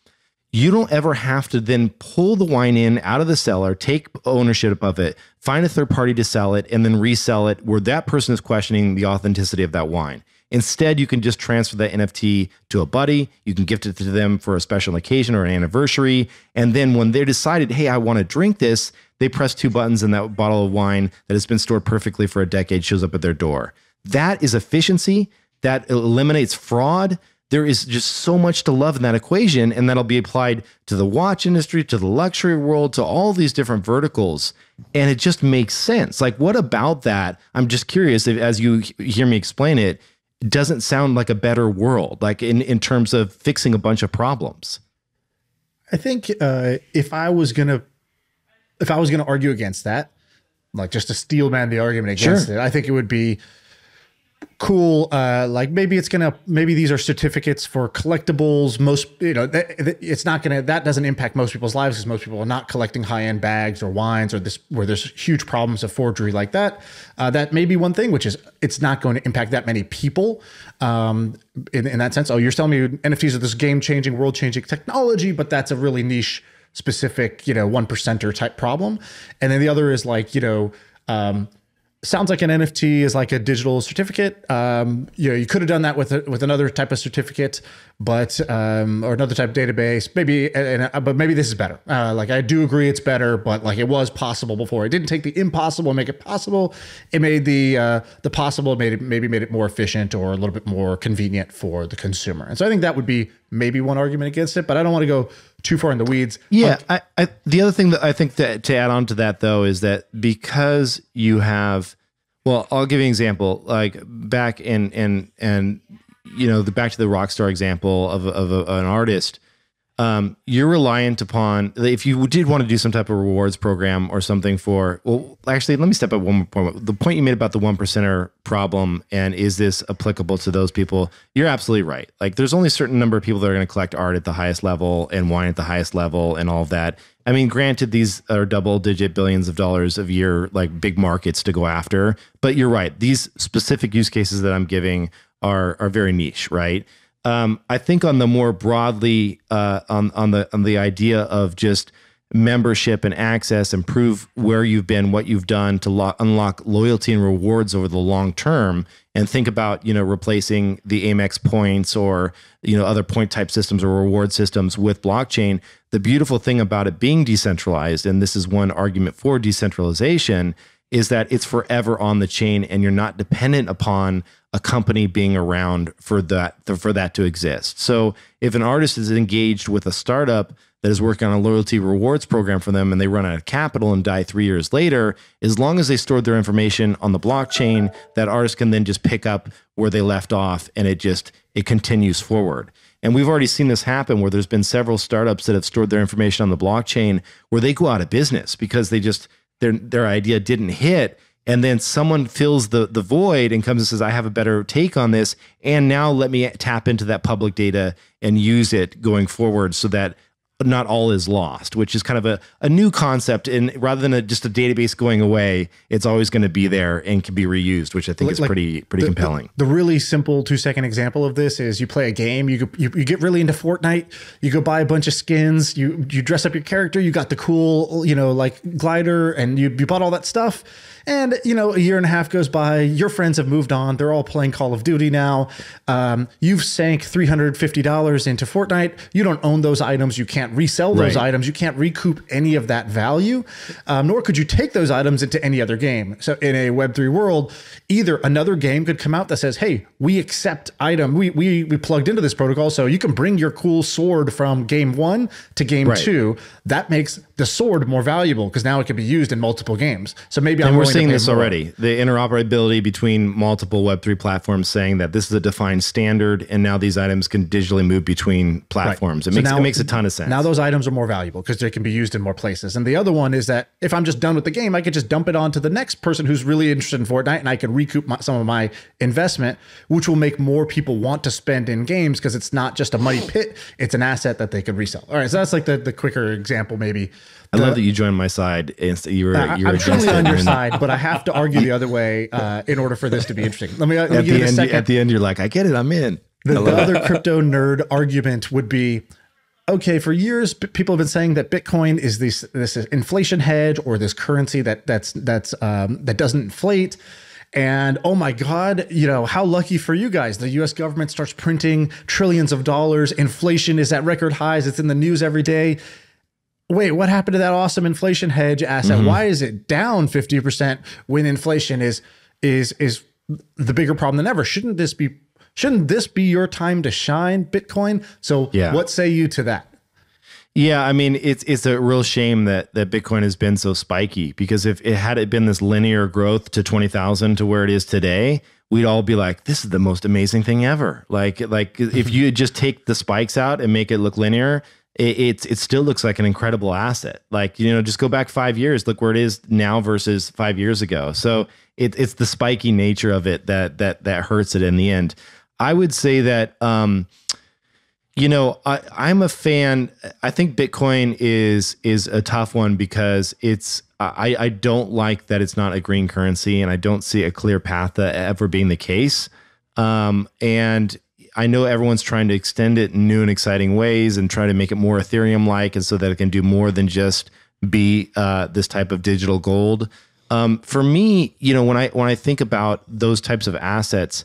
you don't ever have to then pull the wine in out of the cellar, take ownership of it, find a third party to sell it, and then resell it where that person is questioning the authenticity of that wine. Instead, you can just transfer that NFT to a buddy. You can gift it to them for a special occasion or an anniversary. And then when they decided, hey, I want to drink this, they press two buttons and that bottle of wine that has been stored perfectly for a decade shows up at their door. That is efficiency. That eliminates fraud there is just so much to love in that equation and that'll be applied to the watch industry to the luxury world to all these different verticals and it just makes sense like what about that i'm just curious if, as you hear me explain it doesn't sound like a better world like in, in terms of fixing a bunch of problems i think uh, if i was gonna if i was gonna argue against that like just to steel man the argument against sure. it i think it would be cool uh like maybe it's gonna maybe these are certificates for collectibles. Most you know it's not gonna that doesn't impact most people's lives because most people are not collecting high-end bags or wines or this where there's huge problems of forgery like that. Uh, that may be one thing which is it's not going to impact that many people um in, in that sense. Oh you're telling me nfts are this game-changing world-changing technology but that's a really niche specific you know one percenter type problem. And then the other is like you know um sounds like an NFT is like a digital certificate. Um, you know, you could have done that with a, with another type of certificate, but um, or another type of database. Maybe, and, and, but maybe this is better. Uh, like I do agree, it's better, but like it was possible before. It didn't take the impossible and make it possible. It made the uh, the possible made it maybe made it more efficient or a little bit more convenient for the consumer. And so I think that would be maybe one argument against it. But I don't want to go too far in the weeds. Yeah, I, I, the other thing that I think that to add on to that though is that because you have, well, I'll give you an example. Like back in in and you know the back to the rock star example of of a, an artist um, you're reliant upon if you did want to do some type of rewards program or something for well actually let me step up one more point. The point you made about the one percenter problem and is this applicable to those people? You're absolutely right. Like there's only a certain number of people that are going to collect art at the highest level and wine at the highest level and all of that. I mean granted these are double digit billions of dollars of year like big markets to go after but you're right. These specific use cases that i'm giving are are very niche right um, I think on the more broadly uh, on on the on the idea of just membership and access and prove where you've been, what you've done to lo- unlock loyalty and rewards over the long term, and think about you know replacing the Amex points or you know other point type systems or reward systems with blockchain. The beautiful thing about it being decentralized, and this is one argument for decentralization, is that it's forever on the chain and you're not dependent upon a company being around for that for that to exist. So if an artist is engaged with a startup that is working on a loyalty rewards program for them and they run out of capital and die 3 years later, as long as they stored their information on the blockchain, that artist can then just pick up where they left off and it just it continues forward. And we've already seen this happen where there's been several startups that have stored their information on the blockchain where they go out of business because they just their their idea didn't hit. And then someone fills the the void and comes and says i have a better take on this. And now let me tap into that public data and use it going forward so that not all is lost, which is kind of a, a new concept. And rather than a, just a database going away, it's always going to be there and can be reused, which I think like, is pretty pretty the, compelling. The, the, really simple two second example of this is you play a game, you, you you get really into Fortnite, you go buy a bunch of skins, you you dress up your character, you got the cool you know like glider, and you you bought all that stuff and, you know, a year and a half goes by. Your friends have moved on. They're all playing Call of Duty now. Um, you've sank $350 into Fortnite. You don't own those items. You can't resell those right. items. You can't recoup any of that value, um, nor could you take those items into any other game. So in a Web3 world, either another game could come out that says, hey, we accept item. We, we, we plugged into this protocol. So you can bring your cool sword from game one to game right. two. That makes the sword more valuable because now it can be used in multiple games. So maybe and I'm we're seeing this more. already. The interoperability between multiple Web3 platforms saying that this is a defined standard and now these items can digitally move between platforms. It So makes now- it makes a ton of sense. Now those items are more valuable because they can be used in more places. And the other one is that if I'm just done with the game, I could just dump it onto the next person who's really interested in Fortnite, and I can recoup my, some of my investment, which will make more people want to spend in games because it's not just a money pit; it's an asset that they could resell. All right, so that's like the the quicker example, maybe. I love that you joined my side. Inst- You were, I- you were I'm truly on your side, but I have to argue the other way uh, in order for this to be interesting. Let me, let me At give the end, second. at the end, you're like, I get it. I'm in. The, the other crypto nerd argument would be okay for years people have been saying that bitcoin is this this inflation hedge or this currency that that's that's um, that doesn't inflate and oh my god you know how lucky for you guys the us government starts printing trillions of dollars inflation is at record highs it's in the news every day wait what happened to that awesome inflation hedge asset? Mm-hmm. Why is it down 50% when inflation is is is the bigger problem than ever? Shouldn't this be shouldn't this be your time to shine bitcoin? So Yeah. what say you to that? Yeah, I mean it's it's a real shame that that Bitcoin has been so spiky because if it had it been this linear growth to twenty thousand to where it is today, we'd all be like, this is the most amazing thing ever. Like like if mm-hmm. you just take the spikes out and make it look linear, it, it's it still looks like an incredible asset. Like you know, just go back five years, look where it is now versus five years ago. So it, it's the spiky nature of it that that that hurts it in the end. I would say that. um you know, I, I'm a fan. I think Bitcoin is is a tough one because it's. I, I don't like that it's not a green currency, and I don't see a clear path to ever being the case. Um, and I know everyone's trying to extend it in new and exciting ways and try to make it more Ethereum like, and so that it can do more than just be uh, this type of digital gold. Um, for me, you know, when I when I think about those types of assets,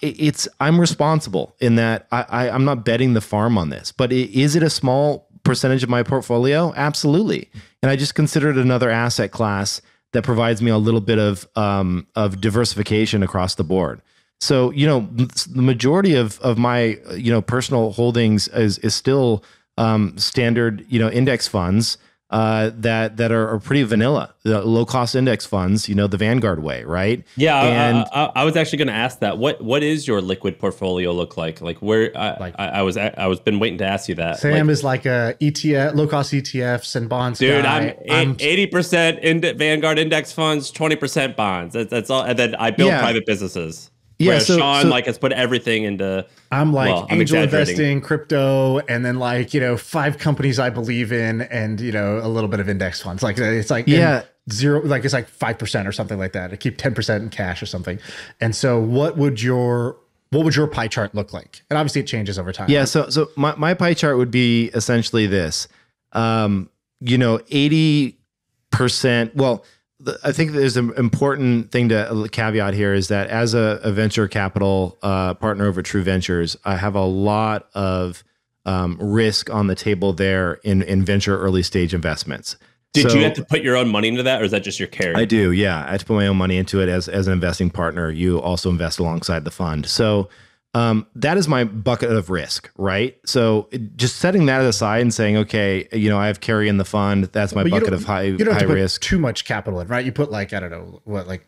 it's I'm responsible in that I, I I'm not betting the farm on this, but i- is it a small percentage of my portfolio? Absolutely, and I just consider it another asset class that provides me a little bit of um, of diversification across the board. So you know the majority of of my you know personal holdings is is still um, standard you know index funds uh, that that are, are pretty vanilla, the low cost index funds. You know the Vanguard way, right? Yeah, I- and I, I, I was actually going to ask that. What what is your liquid portfolio look like? Like where I, Like- I, I was I was been waiting to ask you that. sam Like, is like a etf low cost etfs and bonds dude, guy. I'm eighty percent in Vanguard index funds, twenty percent bonds. That's, that's all. And then I build Yeah. private businesses. Yeah, Whereas so- Shaan so- like has put everything into. I'm like well, I'm angel investing, crypto, and then like you know five companies I believe in, and you know a little bit of index funds. Like it's like Yeah. zero, like it's like five percent or something like that. I keep ten percent in cash or something. And so, what would your what would your pie chart look like? And obviously, it changes over time. Yeah, so so my, my pie chart would be essentially this. Um, you know, 80%, well, the, I think there's an important thing to caveat here is that as a, a venture capital uh, partner over True Ventures, I have a lot of um, risk on the table there in, in venture early stage investments. Did So- you have to put your own money into that, or is that just your carry? I do, yeah. I had to put my own money into it as as an investing partner. You also invest alongside the fund. So um, that is my bucket of risk, right? So it- just setting that aside and saying, okay, you know, I have carry in the fund. That's my But bucket of high You don't high risk. too much capital in, right? You put like I don't know what like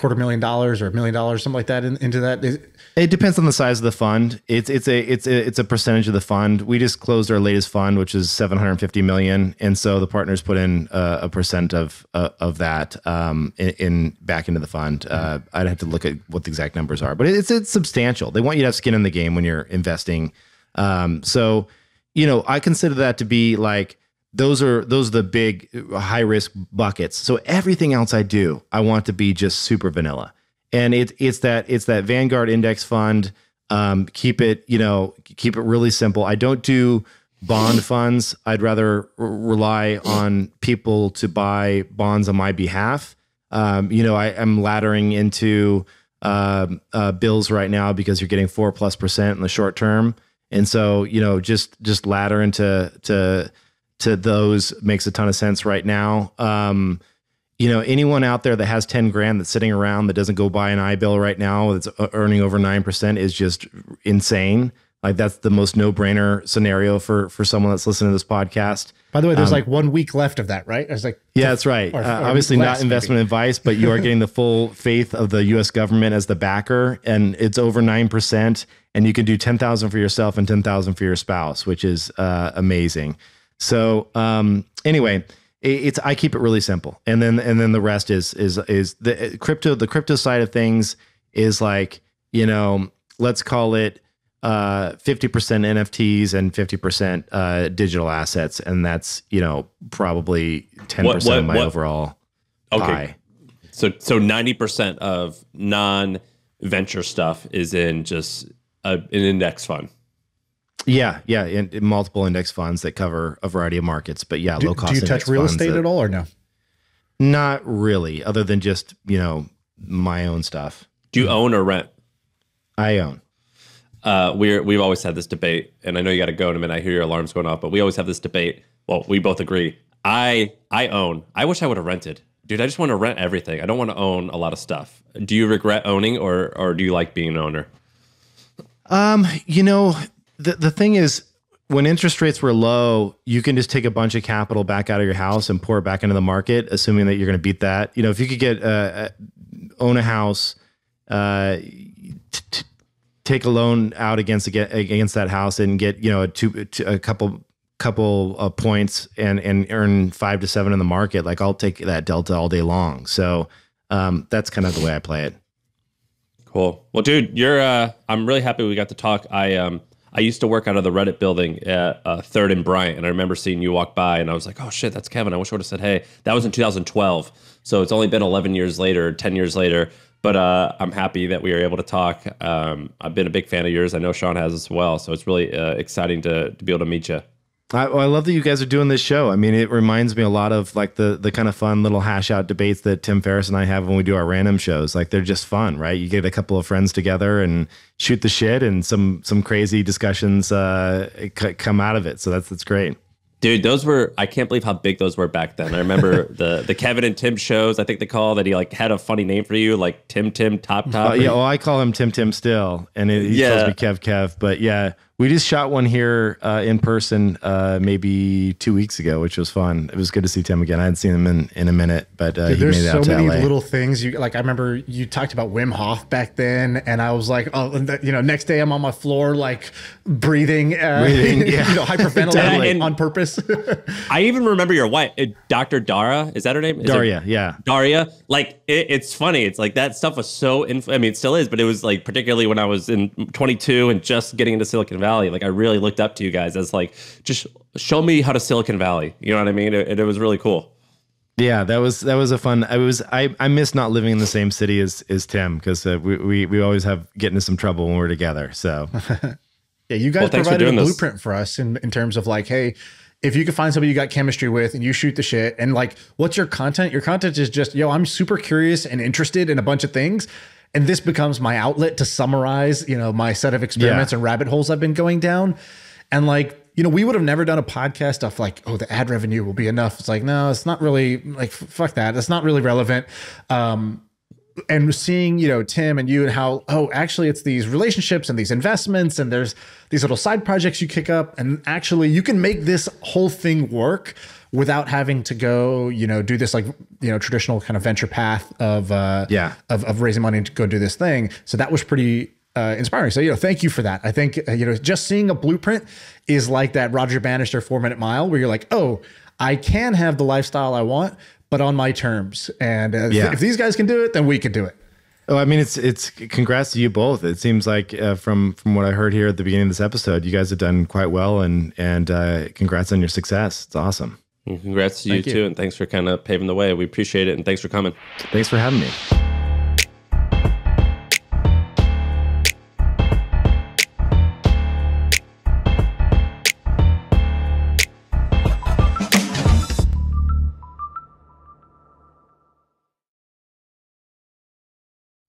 quarter million dollars or a million dollars, something like that, in, into that. Is- It depends on the size of the fund. It's it's a it's a it's a percentage of the fund. We just closed our latest fund, which is 750 million, and so the partners put in a percent of uh, of that um, in, in back into the fund. Uh, I'd have to look at what the exact numbers are, but it's it's substantial. They want you to have skin in the game when you're investing. Um, so, you know, I consider that to be like those are those are the big high risk buckets. So everything else I do, I want to be just super vanilla and it, it's that it's that Vanguard index fund. Um, keep it, you know, keep it really simple. I don't do bond funds. I'd rather r- rely on people to buy bonds on my behalf. Um, you know, I am laddering into um, uh, bills right now because you're getting four plus percent in the short term, and so you know, just just ladder into to to those makes a ton of sense right now. Um, you know, anyone out there that has 10 grand that's sitting around that doesn't go buy an I bill right now that's uh, earning over 9% is just insane. Like that's the most no brainer scenario for for someone that's listening to this podcast. By the way, there's like one week left of that, right? I was like, Yeah, that's right. or- uh, obviously, less, not investment maybe. advice, but you are getting the full faith of the U.S. government as the backer, and it's over nine percent. And you can do ten thousand for yourself and ten thousand for your spouse, which is uh, amazing. So, um, anyway, it, it's I keep it really simple, and then and then the rest is is is the uh, crypto. The crypto side of things is like you know, let's call it uh 50% NFTs and 50% uh digital assets and that's you know probably 10% What- what- of my what- overall Okay. pie. So so ninety percent of non venture stuff is in just a, an index fund. Yeah, yeah, in, in multiple index funds that cover a variety of markets, but yeah, do, low cost. do you touch real estate that- at all or no? Not really, other than just you know my own stuff. Do you own or rent? I own. uh, we're we've always had this debate, and I know you got to go in a minute. I hear your alarms going off, but we always have this debate. Well, we both agree. I I own. I wish I would have rented, dude. I just want to rent everything. I don't want to own a lot of stuff. Do you regret owning, or or do you like being an owner? Um, you know, the the thing is, when interest rates were low, you can just take a bunch of capital back out of your house and pour it back into the market, assuming that you're going to beat that. You know, if you could get uh, uh, own a house, uh, t- t- take a loan out against against that house and get you know a two a couple couple of points and and earn five to seven in the market, like I'll take that delta all day long. So um, that's kind of the way I play it. Cool. Well, dude, you're. Uh, I'm really happy we got to talk. I um I used to work out of the Reddit building at uh, Third and Bryant, and I remember seeing you walk by, and I was like, oh shit, that's Kevin. I wish I would have said hey. That was in 2012, so it's only been 11 years later, 10 years later. But uh, I'm happy that we were able to talk. Um, I've been a big fan of yours. I know Shaan has as well, so it's really uh, exciting to to be able to meet you. I, I love that you guys are doing this show. I mean, it reminds me a lot of like the the kind of fun little hash out debates that Tim Ferriss and I have when we do our random shows. Like they're just fun, right? You get a couple of friends together and shoot the shit, and some some crazy discussions uh, c- come out of it. So that's that's great. Dude, those were I can't believe how big those were back then. I remember the the Kevin and Tim shows. I think they call that he like had a funny name for you, like Tim Tim Top Top. Uh, yeah, well, I call him Tim Tim still, and it, he Yeah. calls me Kev Kev. But yeah, we just shot one here uh, in person uh, maybe two weeks ago, which was fun. It was good to see Tim again. I hadn't seen him in, in a minute, but uh, he There's made it so out to many LA. little things you like. I remember you talked about Wim Hof back then, and I was like, oh, and the- you know, next day I'm on my floor like breathing, uh, Breathing, yeah. you know, hyperventilating Totally. on purpose. I even remember your wife, uh, Dr. Dara. Is that her name? Is it- Darya, yeah. Darya. Like it, it's funny. It's like that stuff was so. Inf- I mean, it still is, but it was like particularly when I was in 22 and just getting into Silicon Valley. Like I really looked up to you guys as like just show me how to Silicon Valley. You know what I mean? It, it was really cool. Yeah, that was that was a fun. I was I I miss not living in the same city as as Tim because uh, we, we we always have get into some trouble when we're together. So Yeah, you guys Well, provided a this. blueprint for us in, in terms of like, hey, if you can find somebody you got chemistry with and you shoot the shit and like, what's your content? Your content is just, yo, I'm super curious and interested in a bunch of things. And this becomes my outlet to summarize, you know, my set of experiments Yeah. and rabbit holes I've been going down. And like, you know, we would have never done a podcast of like, oh, the ad revenue will be enough. It's like, no, it's not really like, fuck that. That's not really relevant. Um, and seeing you know tim and you and how oh actually it's these relationships and these investments and there's these little side projects you kick up and actually you can make this whole thing work without having to go you know do this like you know traditional kind of venture path of uh Yeah. of, of raising money to go do this thing so that was pretty uh, inspiring so you know thank you for that i think uh, you know just seeing a blueprint is like that roger bannister four minute mile where you're like oh i can have the lifestyle i want but on my terms and uh, Yeah. if these guys can do it then we can do it Oh, I mean, it's it's congrats to you both. It seems like uh, from from what I heard here at the beginning of this episode, you guys have done quite well, and and uh, congrats on your success. It's awesome. And congrats to you, you. too, and thanks for kind of paving the way. We appreciate it, and thanks for coming. Thanks for having me.